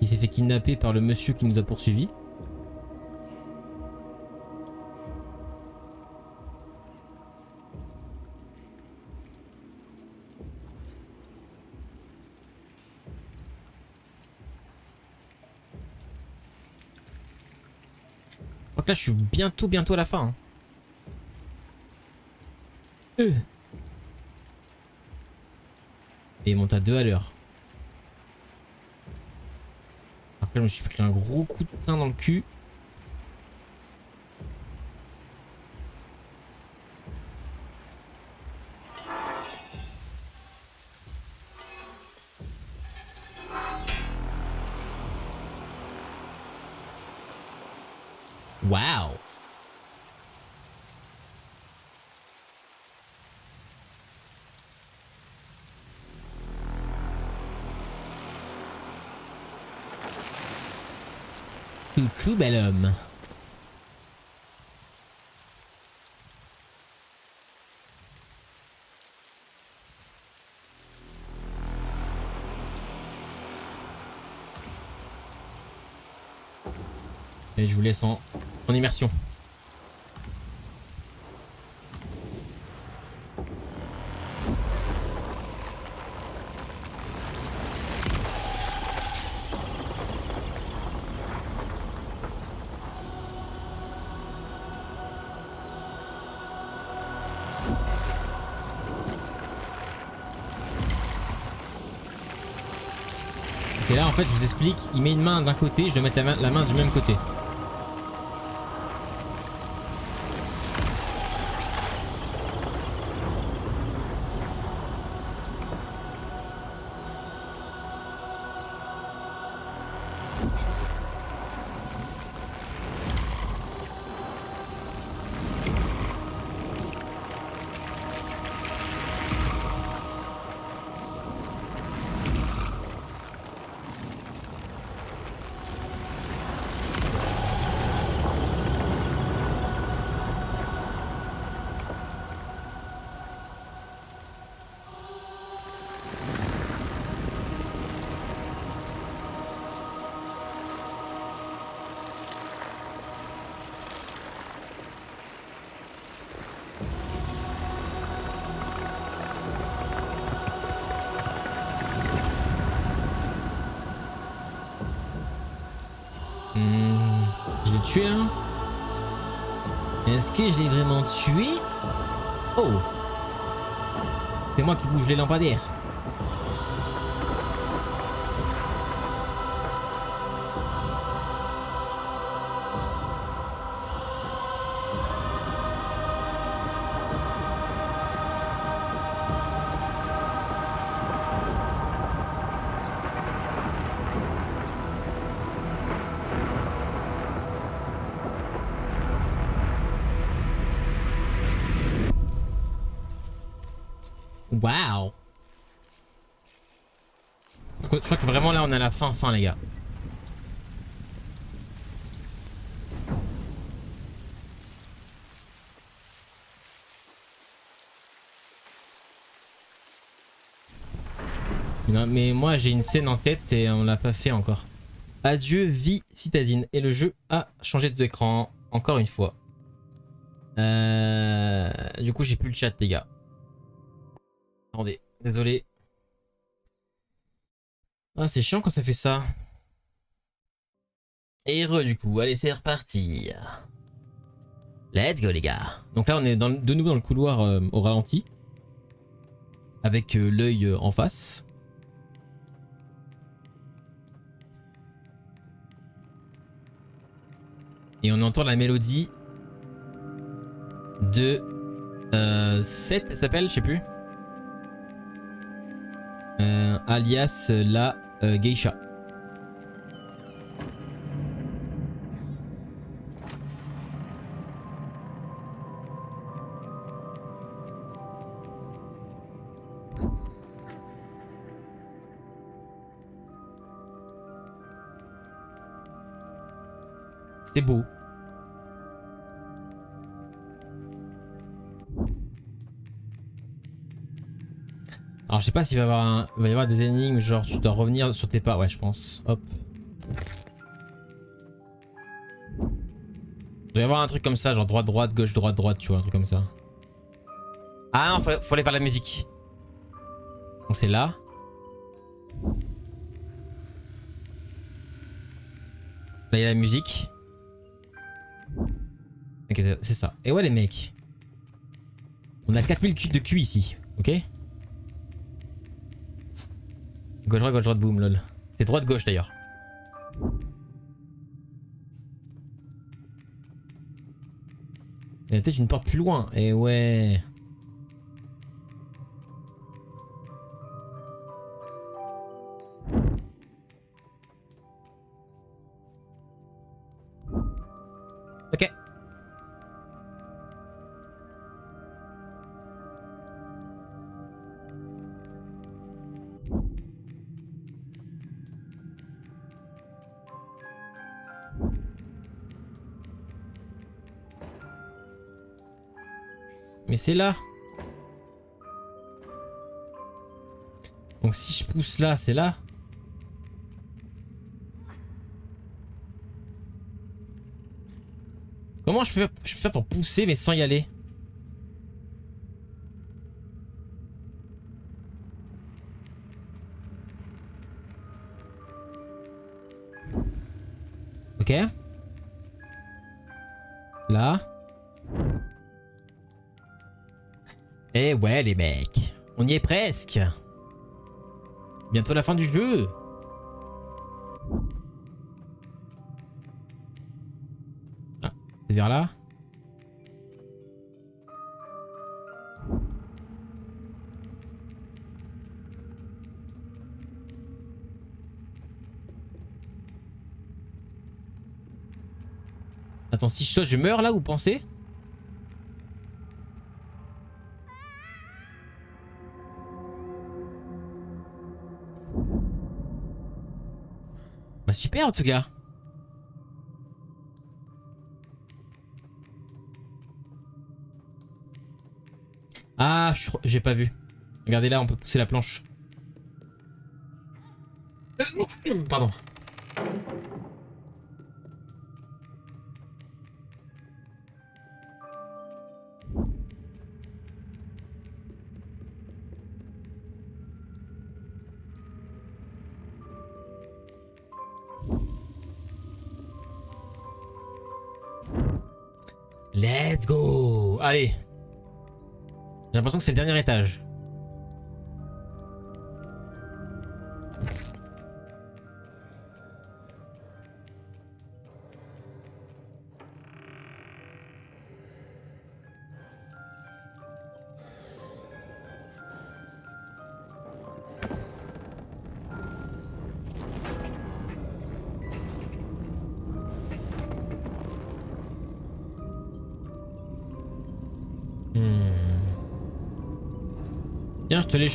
Qui s'est fait kidnapper par le monsieur qui nous a poursuivis. Là, je suis bientôt, bientôt à la fin. Hein. Euh. Et il monte à deux à l'heure. Après, je me suis pris un gros coup de train dans le cul. Bel homme. Et je vous laisse en, en immersion. Il met une main d'un côté, je dois mettre la main du même côté. Je l'ai vraiment tué Oh C'est moi qui bouge les lampadaires. Je crois que vraiment là on à la fin fin les gars. Non, mais moi j'ai une scène en tête et on l'a pas fait encore. Adieu vie citadine. Et le jeu a changé d'écran encore une fois. Euh... Du coup j'ai plus le chat les gars. Attendez, désolé. Ah, c'est chiant quand ça fait ça. Et heureux du coup, allez c'est reparti. Let's go les gars. Donc là on est de nouveau dans le couloir euh, au ralenti. Avec euh, l'œil euh, en face. Et on entend la mélodie de euh, 7 s'appelle, je sais plus. Euh, alias la euh, geisha. C'est beau. Alors je sais pas s'il va y avoir un... va y avoir des énigmes genre tu dois revenir sur tes pas. Ouais je pense. Hop. Il doit y avoir un truc comme ça, genre droite droite, gauche droite droite, tu vois, un truc comme ça. Ah non, faut, faut aller faire la musique. Donc c'est là. Là il y a la musique. Ok c'est ça. Et ouais les mecs. On a 4000 culs de cul ici, ok? Gauche droite, gauche droite, boum, lol. C'est droite gauche d'ailleurs. Il y a peut-être une porte plus loin. Et ouais. C'est là. Donc si je pousse là, c'est là. Comment je peux, je peux faire pour pousser mais sans y aller? Ouais les mecs, on y est presque. Bientôt la fin du jeu. Ah, c'est vers là. Attends, si je saute, je meurs là, vous pensez? En tout cas. Ah, j'ai pas vu. Regardez là, on peut pousser la planche. Pardon. Allez J'ai l'impression que c'est le dernier étage.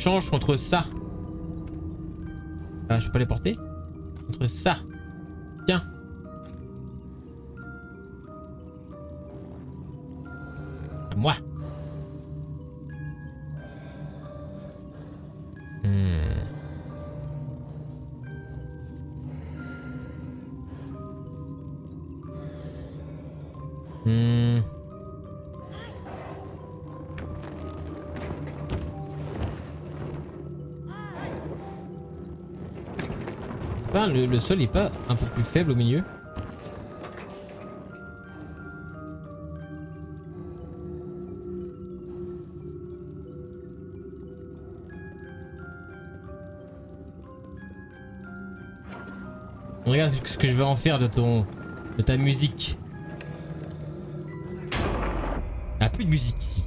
L'échange contre ça. Ah, je peux pas les porter? Contre ça. sol pas un peu plus faible au milieu Regarde ce que je vais en faire de ton... de ta musique. a plus de musique ici.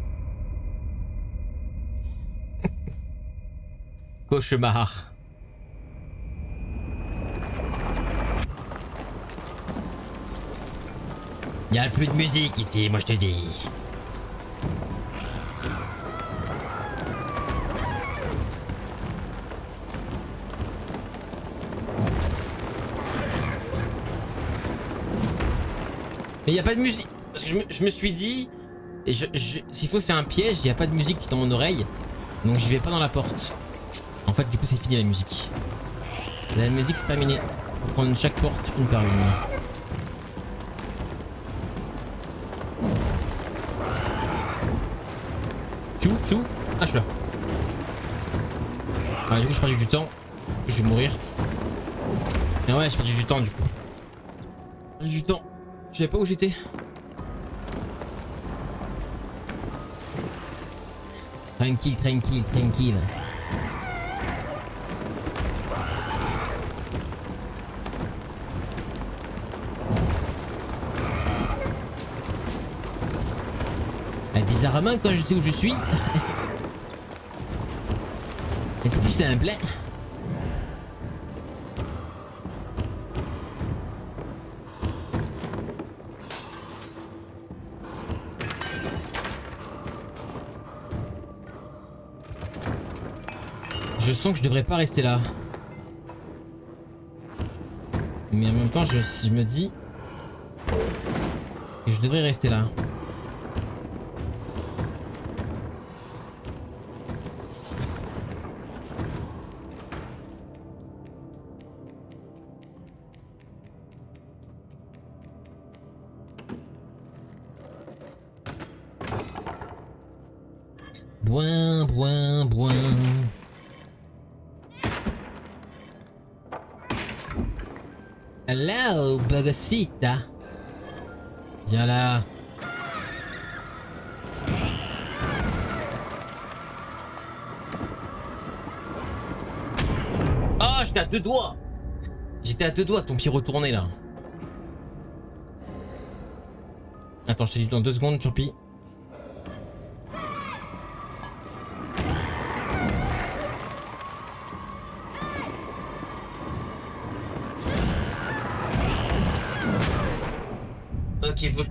*laughs* Cauchemar. Il a plus de musique ici, moi je te dis. Mais n'y a pas de musique. Parce que je me, suis dit, s'il faut c'est un piège, n'y a pas de musique dans mon oreille. Donc je vais pas dans la porte. En fait du coup c'est fini la musique. La musique c'est terminé. On va prendre chaque porte une par une. Ah du coup je perds du temps. Je vais mourir. Et ouais j'ai perdu du temps du coup. J'ai perdu du temps. Je savais pas où j'étais. Tranquille, tranquille, tranquille. Ah, bizarrement, quand je sais où je suis. *laughs* C'est hein Je sens que je devrais pas rester là. Mais en même temps, je, me dis que je devrais rester là. Bogosita. Viens là. Oh, j'étais à deux doigts. J'étais à deux doigts ton pied retourné là. Attends, je te dis dans deux secondes, Turpi.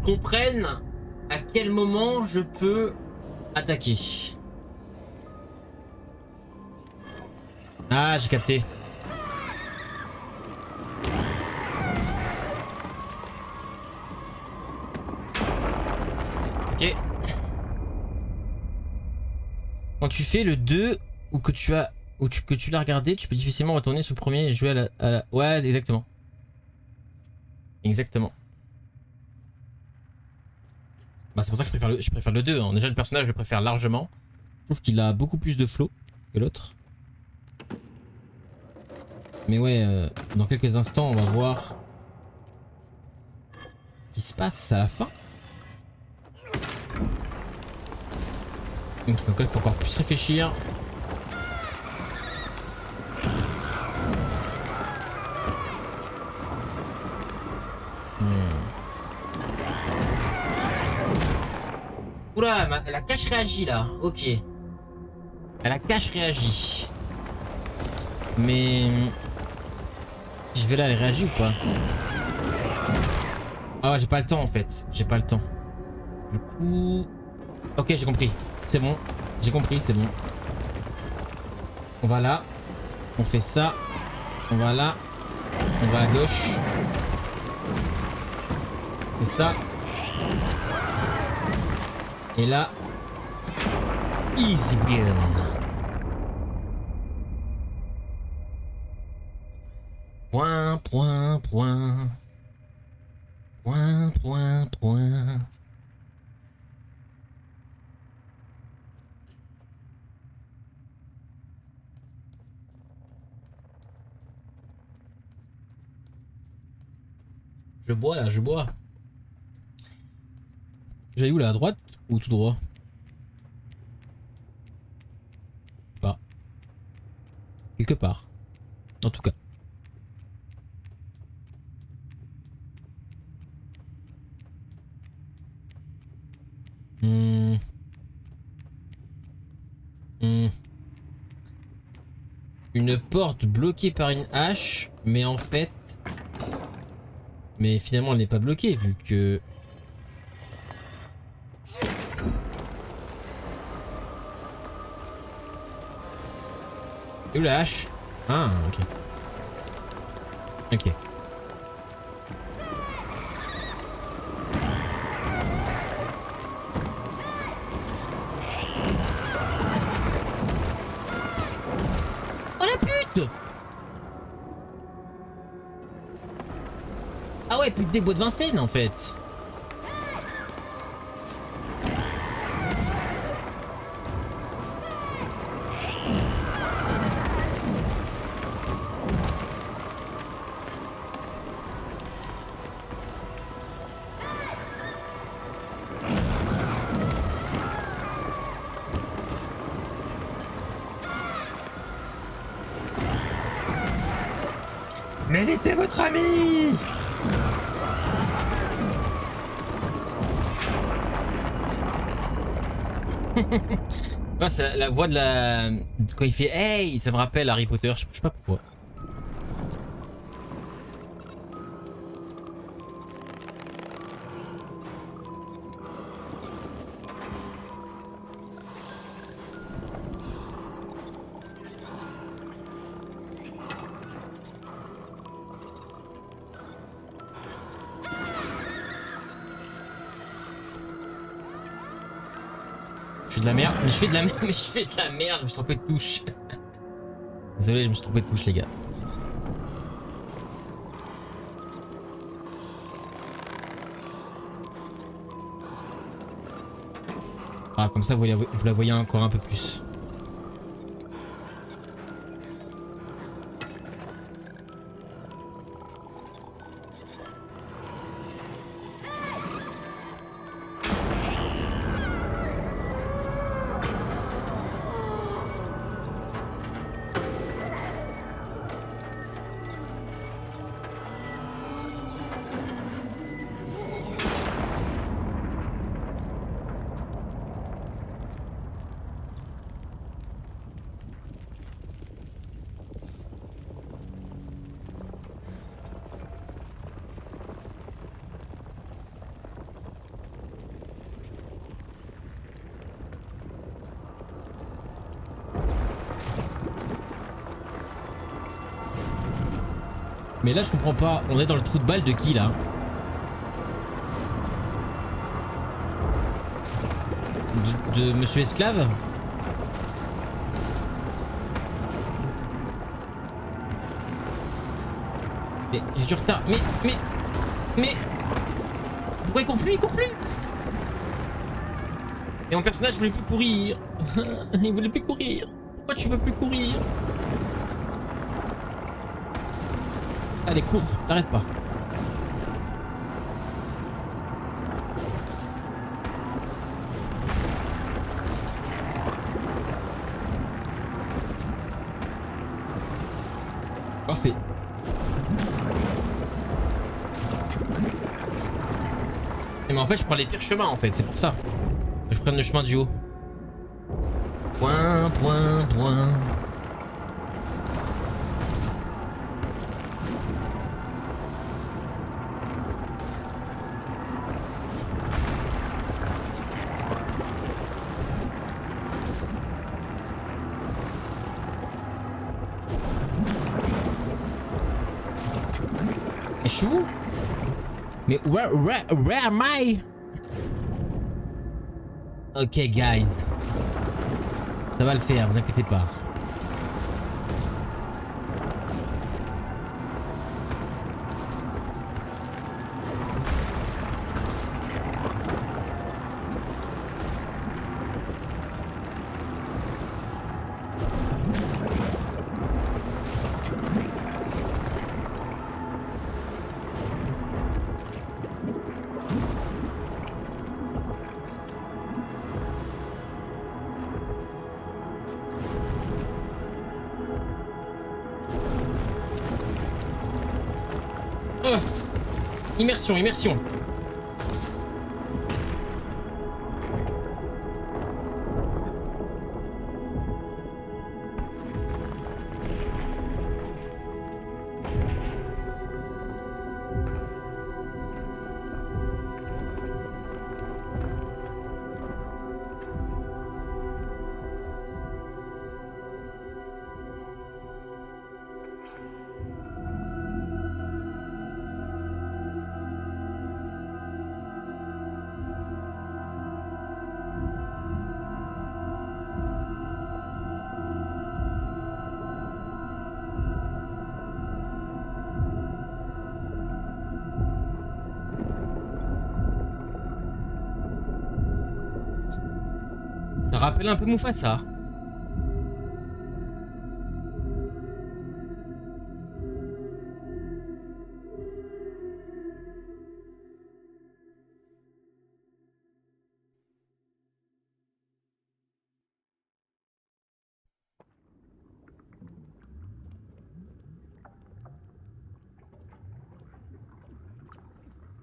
Comprenne à quel moment je peux attaquer. Ah, j'ai capté. Ok. Quand tu fais le 2 ou que tu as ou que tu l'as regardé, tu peux difficilement retourner sur le premier et jouer à la... Ouais, exactement. Exactement. Bah, c'est pour ça que je préfère le, je préfère le 2. Hein. Déjà, le personnage, je le préfère largement. Je trouve qu'il a beaucoup plus de flow que l'autre. Mais ouais, euh, dans quelques instants, on va voir ce qui se passe à la fin. Donc, il faut encore plus réfléchir. Oula, la cache réagit là. Ok. La cache réagit. Mais... Je vais là, elle réagit ou pas? Ah oh, j'ai pas le temps en fait. J'ai pas le temps. Du coup... Ok, j'ai compris. C'est bon. J'ai compris, c'est bon. On va là. On fait ça. On va là. On va à gauche. On fait ça. Et là, easy. Point, point, point. Point, point, point. Je bois là, je bois. J'allais où là à droite? Ou tout droit Pas. Quelque part. En tout cas. Hmm. Hmm. Une porte bloquée par une hache, mais en fait... Mais finalement elle n'est pas bloquée vu que... où la hache? Ah, ok. Ok. Oh la pute Ah ouais, pute des bois de Vincennes en fait Mais il était votre ami *laughs* c'est la voix de la... Quand il fait Hey Ça me rappelle Harry Potter, je sais pas pourquoi. Fais de la *laughs* mais je fais de la merde, je me suis trompé de touche. *laughs* Désolé, je me suis trompé de touche les gars. Ah, comme ça vous la voyez encore un peu plus. Pas, on est dans le trou de balle de qui là de, Monsieur Esclave Mais j'ai du retard, mais, mais, mais Pourquoi il court plus, il court plus Et mon personnage voulait plus courir. *laughs* Il voulait plus courir. Pourquoi tu veux plus courir Allez, cours, t'arrêtes pas. Parfait. Mais en fait, je prends les pires chemins en fait, c'est pour ça. Je prenne le chemin du haut. Point, point, point. Où Mais where, where, where am I? Ok guys. Ça va le faire, vous inquiétez pas. Immersion. Ça rappelle un peu Mufasa.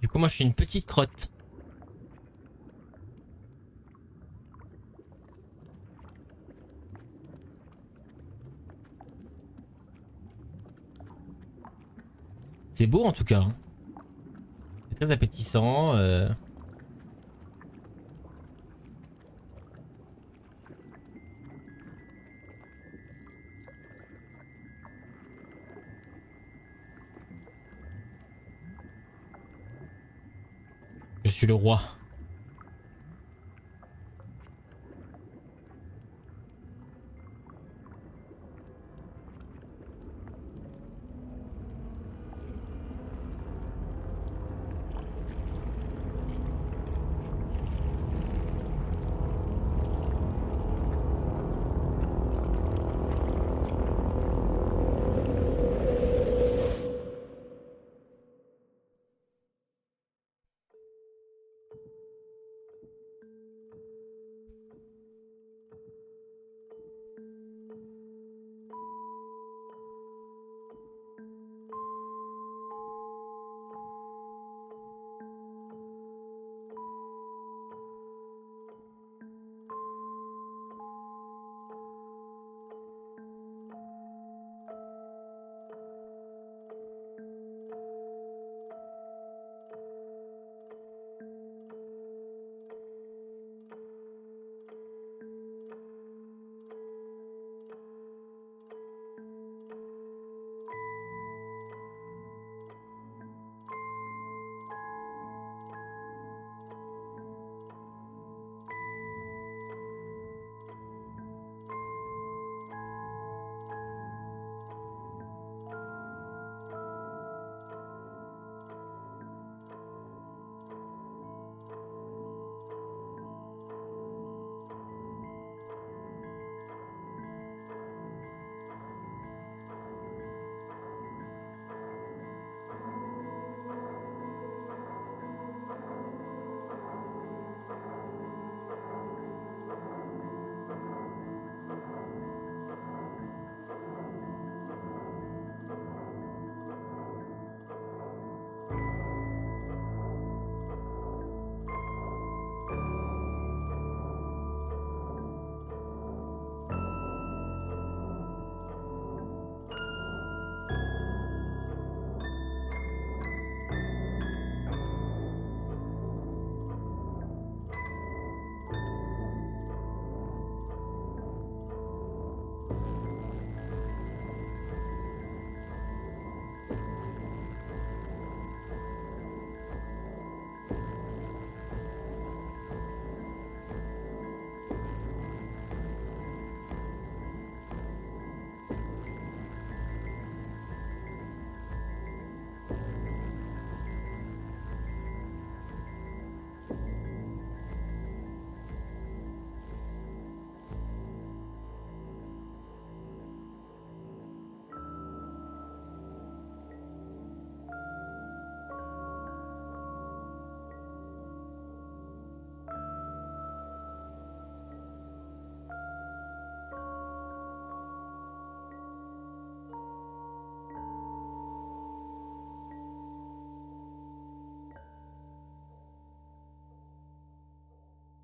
Du coup, moi, je suis une petite crotte. C'est beau en tout cas. hein. Très appétissant. euh. Je suis le roi.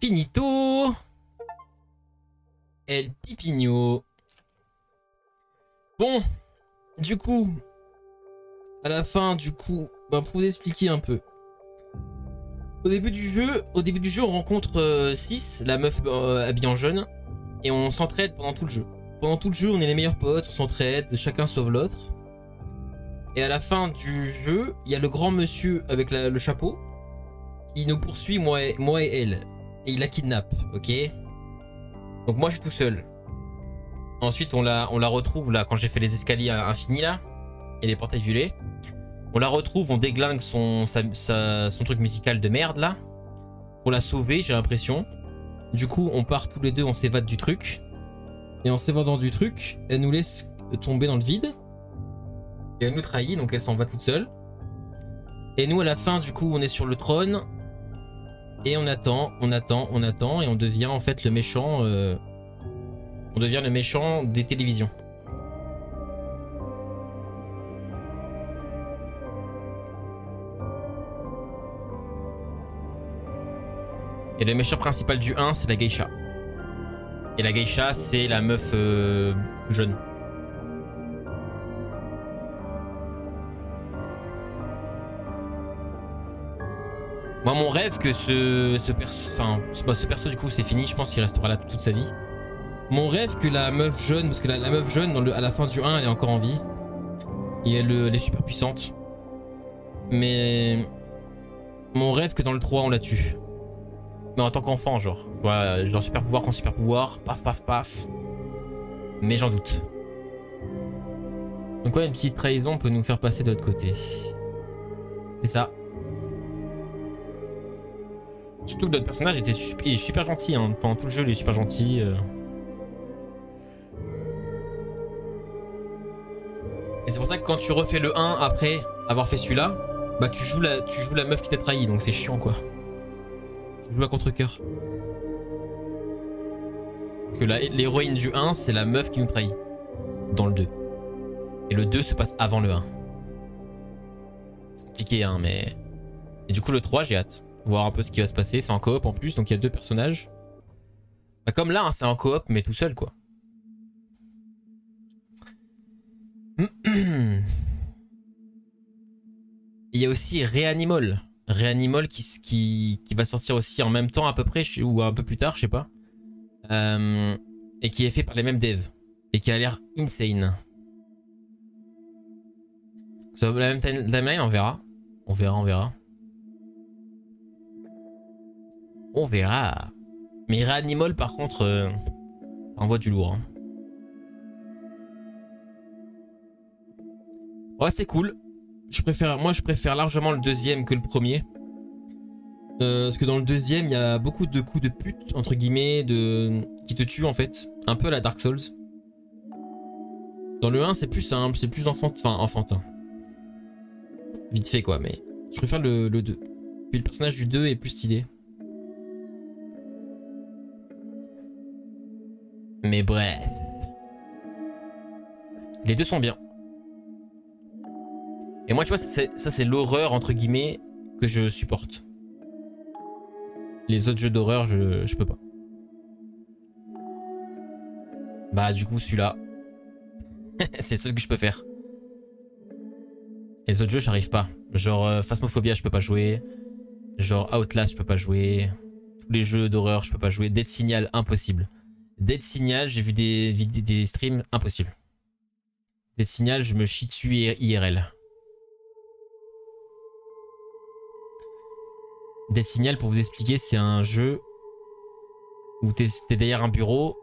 Finito El Pipigno. Bon, du coup, à la fin, du coup, bah, pour vous expliquer un peu. Au début du jeu, au début du jeu, on rencontre 6, la meuf euh, habillée en jaune, et on s'entraide pendant tout le jeu. Pendant tout le jeu, on est les meilleurs potes, on s'entraide, chacun sauve l'autre. Et à la fin du jeu, il y a le grand monsieur avec le chapeau qui nous poursuit, moi moi et elle. Et il la kidnappe, ok? Donc moi je suis tout seul. Ensuite on la, retrouve là quand j'ai fait les escaliers infinis là. Et les portails violets. On la retrouve, on déglingue son, son truc musical de merde là. Pour la sauver j'ai l'impression. Du coup, on part tous les deux, on s'évade du truc. Et en s'évadant du truc, elle nous laisse tomber dans le vide. Et elle nous trahit, donc elle s'en va toute seule. Et nous, à la fin, du coup, on est sur le trône. Et on attend, on attend, on attend. Et on devient en fait le méchant. euh, On devient le méchant des télévisions. Et le méchant principal du 1, c'est la geisha. Et la geisha, c'est la meuf euh, jeune. Moi, mon rêve que ce, ce perso, enfin, bah, ce perso du coup, c'est fini. Je pense qu'il restera là toute sa vie. Mon rêve que la meuf jeune, parce que la, meuf jeune, à la fin du 1, elle est encore en vie. Et elle, est super puissante. Mais mon rêve que dans le 3, on la tue. Mais en tant qu'enfant, genre. Vois, genre super pouvoir contre super pouvoir, paf paf paf. Mais j'en doute. Donc ouais, une petite trahison peut nous faire passer de l'autre côté. C'est ça. Surtout que notre personnage était super, il est super gentil, hein. pendant tout le jeu il est super gentil. euh. Et c'est pour ça que quand tu refais le 1 après avoir fait celui-là, bah tu joues la, tu joues la meuf qui t'a trahi, donc c'est chiant quoi. Tu joues à contre-coeur. Parce que l'héroïne du 1, c'est la meuf qui nous trahit. Dans le 2. Et le 2 se passe avant le 1. C'est compliqué, hein, mais. Et du coup, le 3, j'ai hâte. Voir un peu ce qui va se passer. C'est en coop en plus, donc il y a deux personnages. Bah, comme là, hein, c'est en coop, mais tout seul, quoi. *clears throat* Il y a aussi Reanimol. Reanimol qui, qui, va sortir aussi en même temps à peu près, ou un peu plus tard, je sais pas. Euh, et qui est fait par les mêmes devs. Et qui a l'air insane. La même time- timeline, on verra. On verra, on verra. On verra. Mais Reanimol, par contre, euh, envoie du lourd. hein. Ouais, c'est cool. Je préfère, moi, je préfère largement le deuxième que le premier. Euh, parce que dans le deuxième, il y a beaucoup de coups de pute, entre guillemets, de... qui te tuent en fait. Un peu à la Dark Souls. Dans le 1, c'est plus simple, c'est plus enfant... enfin, enfantin. Vite fait quoi, mais je préfère le, le 2. Puis le personnage du 2 est plus stylé. Mais bref. Les deux sont bien. Et moi, tu vois, ça, c'est- l'horreur, entre guillemets, que je supporte. Les autres jeux d'horreur, je, je peux pas. Bah, du coup, celui-là. *laughs* c'est ce que je peux faire. Les autres jeux, j'arrive pas. Genre, euh, Phasmophobia, je peux pas jouer. Genre, Outlast, je peux pas jouer. Tous les jeux d'horreur, je peux pas jouer. Dead Signal, impossible. Dead Signal, j'ai vu des, vid- des streams, impossible. Dead Signal, je me chie dessus IRL. Dead Signal, pour vous expliquer, c'est un jeu où t'es es derrière un bureau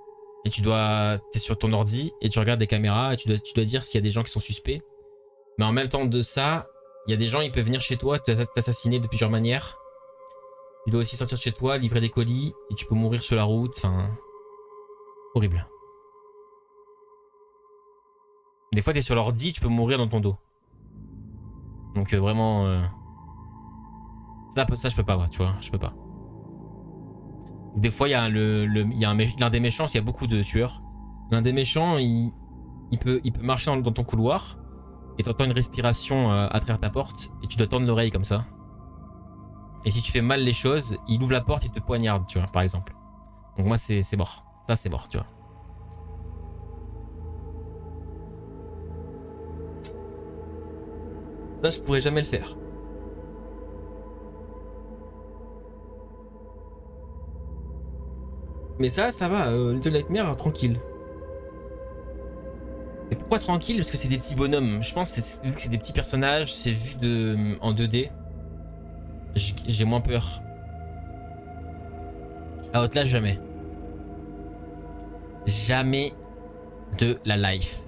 et tu dois. T'es sur ton ordi et tu regardes des caméras et tu dois, dire s'il y a des gens qui sont suspects. Mais en même temps de ça, il y a des gens, ils peuvent venir chez toi, t'ass- t'assassiner de plusieurs manières. Tu dois aussi sortir chez toi, livrer des colis et tu peux mourir sur la route. Enfin. Horrible. Des fois, t'es sur l'ordi, tu peux mourir dans ton dos. Donc, euh, vraiment. euh, ça, ça, je peux pas, tu vois, je peux pas. Des fois, il y a il l'un des méchants, s'il y a beaucoup de tueurs. L'un des méchants, il, il peut, il marcher dans, ton couloir et t'entends une respiration euh, à travers ta porte et tu dois tendre l'oreille comme ça. Et si tu fais mal les choses, il ouvre la porte et te poignarde, tu vois, par exemple. Donc moi, c'est mort. Ça, c'est mort, tu vois. Ça, je pourrais jamais le faire. Mais ça, ça va, euh, Nightmare, tranquille. Et pourquoi tranquille? Parce que c'est des petits bonhommes. Je pense que vu que c'est des petits personnages, c'est vu de, en 2D. J- J'ai moins peur. À Outlast, jamais. Jamais de la life.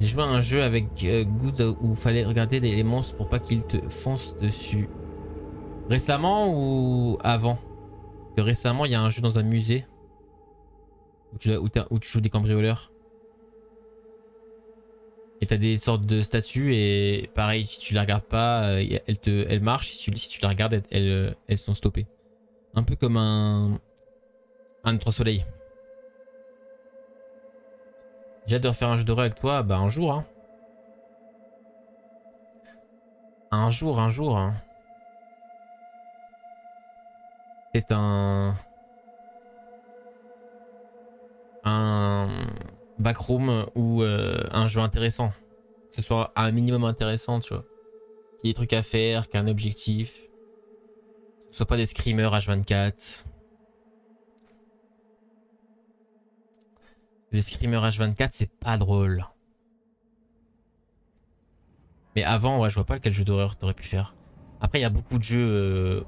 J'ai joué à un jeu avec euh, Good où il fallait regarder les monstres pour pas qu'ils te foncent dessus. Récemment ou avant? Récemment, il y a un jeu dans un musée où tu, joues des cambrioleurs. Et t'as des sortes de statues et pareil, si tu les regardes pas, euh, elles, elles marchent. Si tu, si les regardes, euh, elles sont stoppées. Un peu comme un... Un de trois soleils. J'ai hâte de refaire un jeu d'horreur avec toi, bah un jour hein. Un jour, un jour. hein. C'est un... Un backroom ou euh, un jeu intéressant. Que ce soit un minimum intéressant, tu vois. Qu'il y ait des trucs à faire, qu'un objectif. Que ce soit pas des screamers H24. Les screamers H24, c'est pas drôle. Mais avant, ouais, je vois pas quel jeu d'horreur t'aurais pu faire. Après, il y a beaucoup de jeux euh,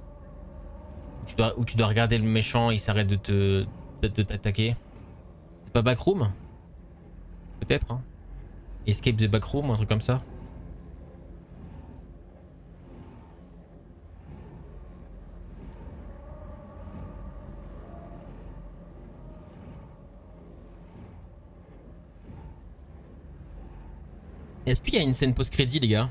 où, tu dois, regarder le méchant, il s'arrête de te t'attaquer. C'est pas Backroom? Peut-être, hein Escape the Backroom, un truc comme ça Est-ce qu'il y a une scène post-crédit, les gars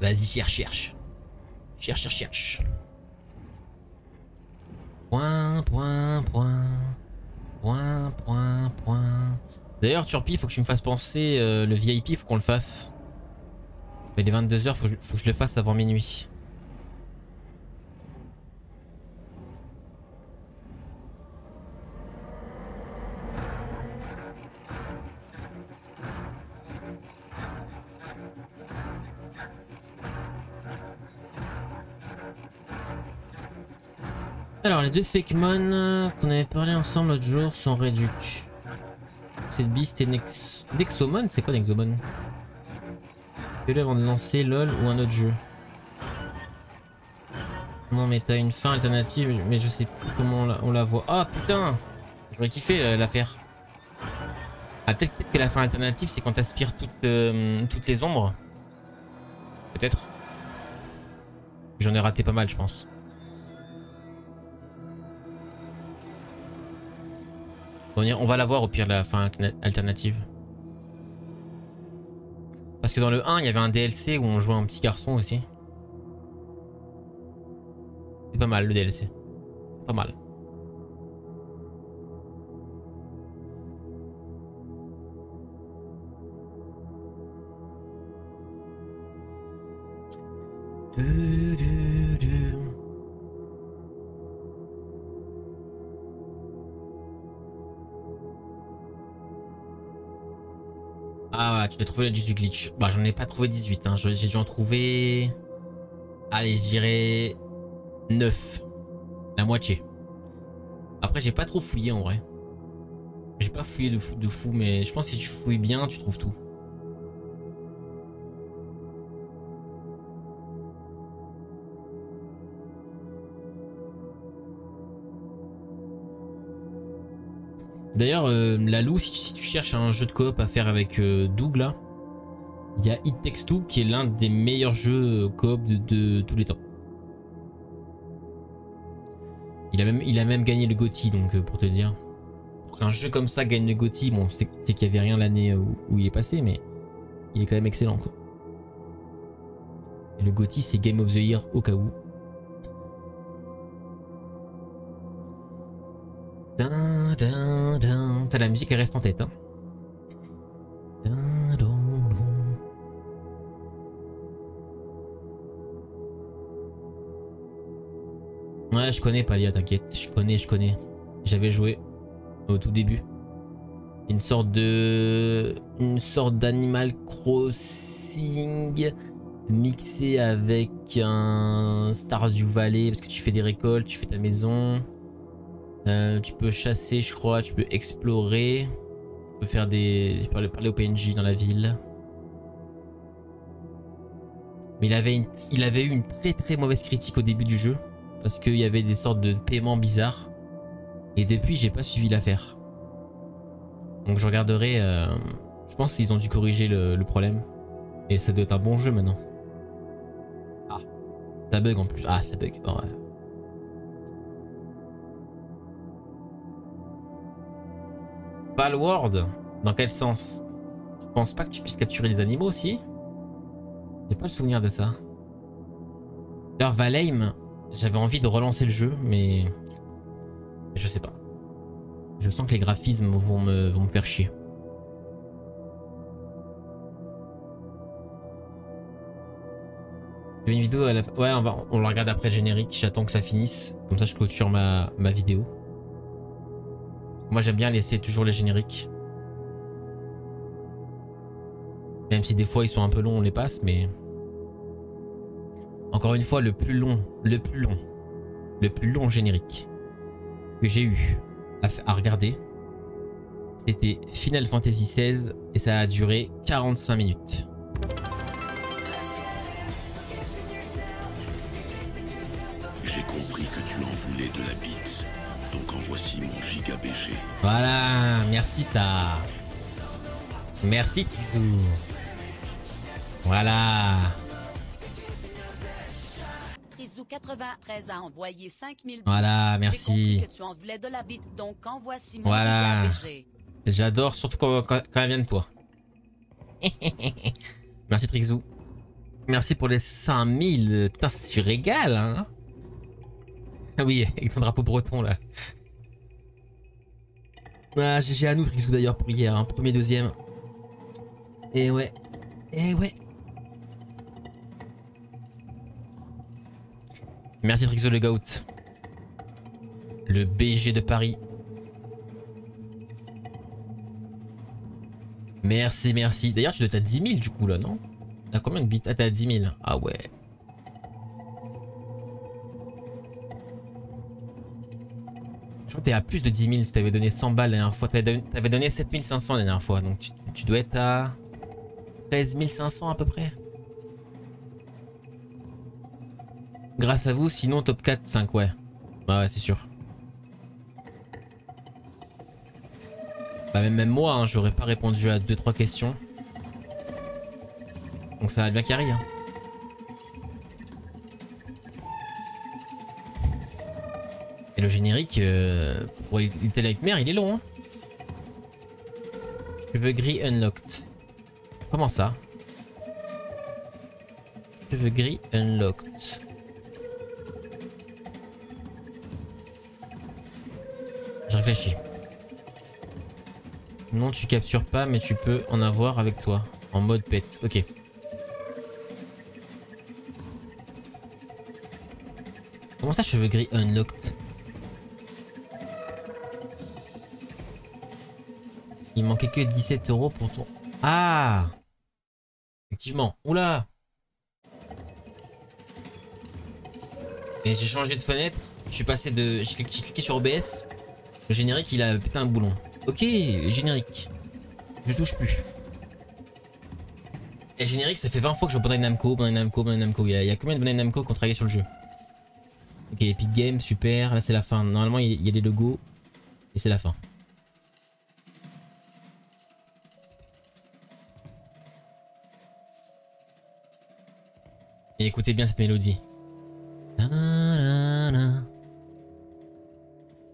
Vas-y, cherche, cherche. Cherche, cherche, cherche. Point, point, point. Point, point, point. D'ailleurs, Turpi, faut que tu me fasses penser euh, le VIP, faut qu'on le fasse. Mais les 22h, faut, je- faut que je le fasse avant minuit. Alors, les deux Fakemon euh, qu'on avait parlé ensemble l'autre jour sont réduits. Cette beast et Nex... Nexomon C'est quoi Nexomon? Fais-le avant de lancer LOL ou un autre jeu. Non mais t'as une fin alternative, mais je sais plus comment on la, voit. Ah putain J'aurais kiffé euh, la faire. Ah peut-être peut-être que la fin alternative c'est quand t'aspires toutes, euh, toutes les ombres. Peut-être. J'en ai raté pas mal je pense. On, va la voir au pire la fin alterna- alternative. Parce que dans le 1, il y avait un DLC où on jouait un petit garçon aussi. C'est pas mal le DLC. Pas mal. Ah tu l'as trouvé le 18 glitch. Bah j'en ai pas trouvé 18, hein. J'ai dû en trouver... Allez, je dirais... 9. La moitié. Après j'ai pas trop fouillé en vrai. J'ai pas fouillé de fou, de fou, mais je pense que si tu fouilles bien, tu trouves tout. D'ailleurs, euh, la Lou, si, tu cherches un jeu de coop à faire avec euh, il y a It Takes Two qui est l'un des meilleurs jeux euh, coop de, tous les temps. Il a même, gagné le GOTY, donc euh, pour te dire. Qu'un jeu comme ça gagne le GOTY, bon, c'est qu'il y avait rien l'année où, il est passé, mais il est quand même excellent. Et le GOTY c'est Game of the Year au cas où. T'as la musique elle reste en tête hein. Ouais je connais Palia t'inquiète, je connais, je connais. J'avais joué au tout début. Une sorte de... Une sorte d'Animal Crossing mixé avec un Stardew Valley parce que tu fais des récoltes, tu fais ta maison. Euh, tu peux chasser, je crois, tu peux explorer. Tu peux faire des. parler, au PNJ dans la ville. Mais il avait, il eu une très très mauvaise critique au début du jeu. Parce qu'il y avait des sortes de paiements bizarres. Et depuis, j'ai pas suivi l'affaire. Donc je regarderai. euh, je pense qu'ils ont dû corriger le, le problème. Et ça doit être un bon jeu maintenant. Ah. Ça bug en plus. Ah, ça bug. Bon, ouais. Palworld Dans quel sens? Je pense pas que tu puisses capturer les animaux aussi? J'ai pas le souvenir de ça. D'ailleurs, Valheim, j'avais envie de relancer le jeu, mais je sais pas. Je sens que les graphismes vont me, vont me faire chier. une vidéo à la Ouais, on, va, on la regarde après le générique. J'attends que ça finisse. Comme ça, je clôture ma, ma vidéo. Moi, j'aime bien laisser toujours les génériques. Même si des fois ils sont un peu longs, on les passe, mais... Encore une fois, le plus long, le plus long, le plus long générique que j'ai eu à, regarder, c'était Final Fantasy XVI et ça a duré 45 minutes. J'ai compris que tu en voulais de la bite. Voici mon giga BG. Voilà, merci ça. Merci Tixou. Voilà. Trizou 93 a envoyé 5000 Voilà, J'ai merci. compris que tu en voulais de la bite, donc en voici mon Voilà. J'adore, surtout quand, quand, quand elle vient de toi. *laughs* Merci Trixou. Merci pour les 5000. Putain, ça se régale, hein. Ah oui, avec ton drapeau breton, là. Ah, GG à nous, Trixou, d'ailleurs, pour hier. Hein. Premier, deuxième. Et ouais. Et ouais. Merci Trixou, le. Le BG de Paris. Merci, merci. D'ailleurs, tu dois être à 10 000 du coup là, non? T'as combien de bits? Ah, t'es à 10 000. Ah ouais. Je crois que t'es à plus de 10 000 si t'avais donné 100 balles la dernière fois. T'avais donné, donné 7500 la dernière fois. Donc tu, dois être à 13 500 à peu près. Grâce à vous, sinon top 4, 5, ouais. Ouais, ouais, c'est sûr. Bah même, même moi, hein, j'aurais pas répondu à 2-3 questions. Donc ça va bien carré. Hein. Et le générique, euh, pour Little Nightmare, il est long. Hein. Cheveux gris unlocked. Comment ça? Cheveux gris unlocked. Je réfléchis. Non, tu captures pas, mais tu peux en avoir avec toi. En mode pet. Ok. Comment ça, cheveux gris unlocked? Il manquait que 17 euros pour ton... Ah Effectivement. Oula Et j'ai changé de fenêtre. Je suis passé de... J'ai cliqué, sur OBS. Le générique, il a pété un boulon. Ok, générique. Je touche plus. Et générique, ça fait 20 fois que je Bandai Namco, Bandai Namco, Bandai Namco. Il y, a, il y a combien de Bandai Namco qui ont travaillé sur le jeu Ok, Epic Games, super. Là, c'est la fin. Normalement, il y a des logos. Et c'est la fin. Et écoutez bien cette mélodie.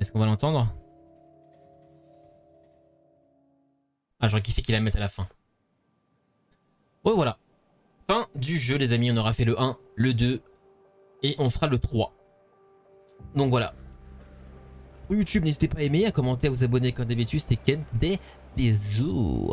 Est-ce qu'on va l'entendre? Ah, j'aurais kiffé qu'il la mette à la fin. Ouais, voilà. Fin du jeu, les amis. On aura fait le 1, le 2 et on fera le 3. Donc voilà. Pour YouTube, n'hésitez pas à aimer, à commenter, à vous abonner comme d'habitude. C'était Ken. Des bisous.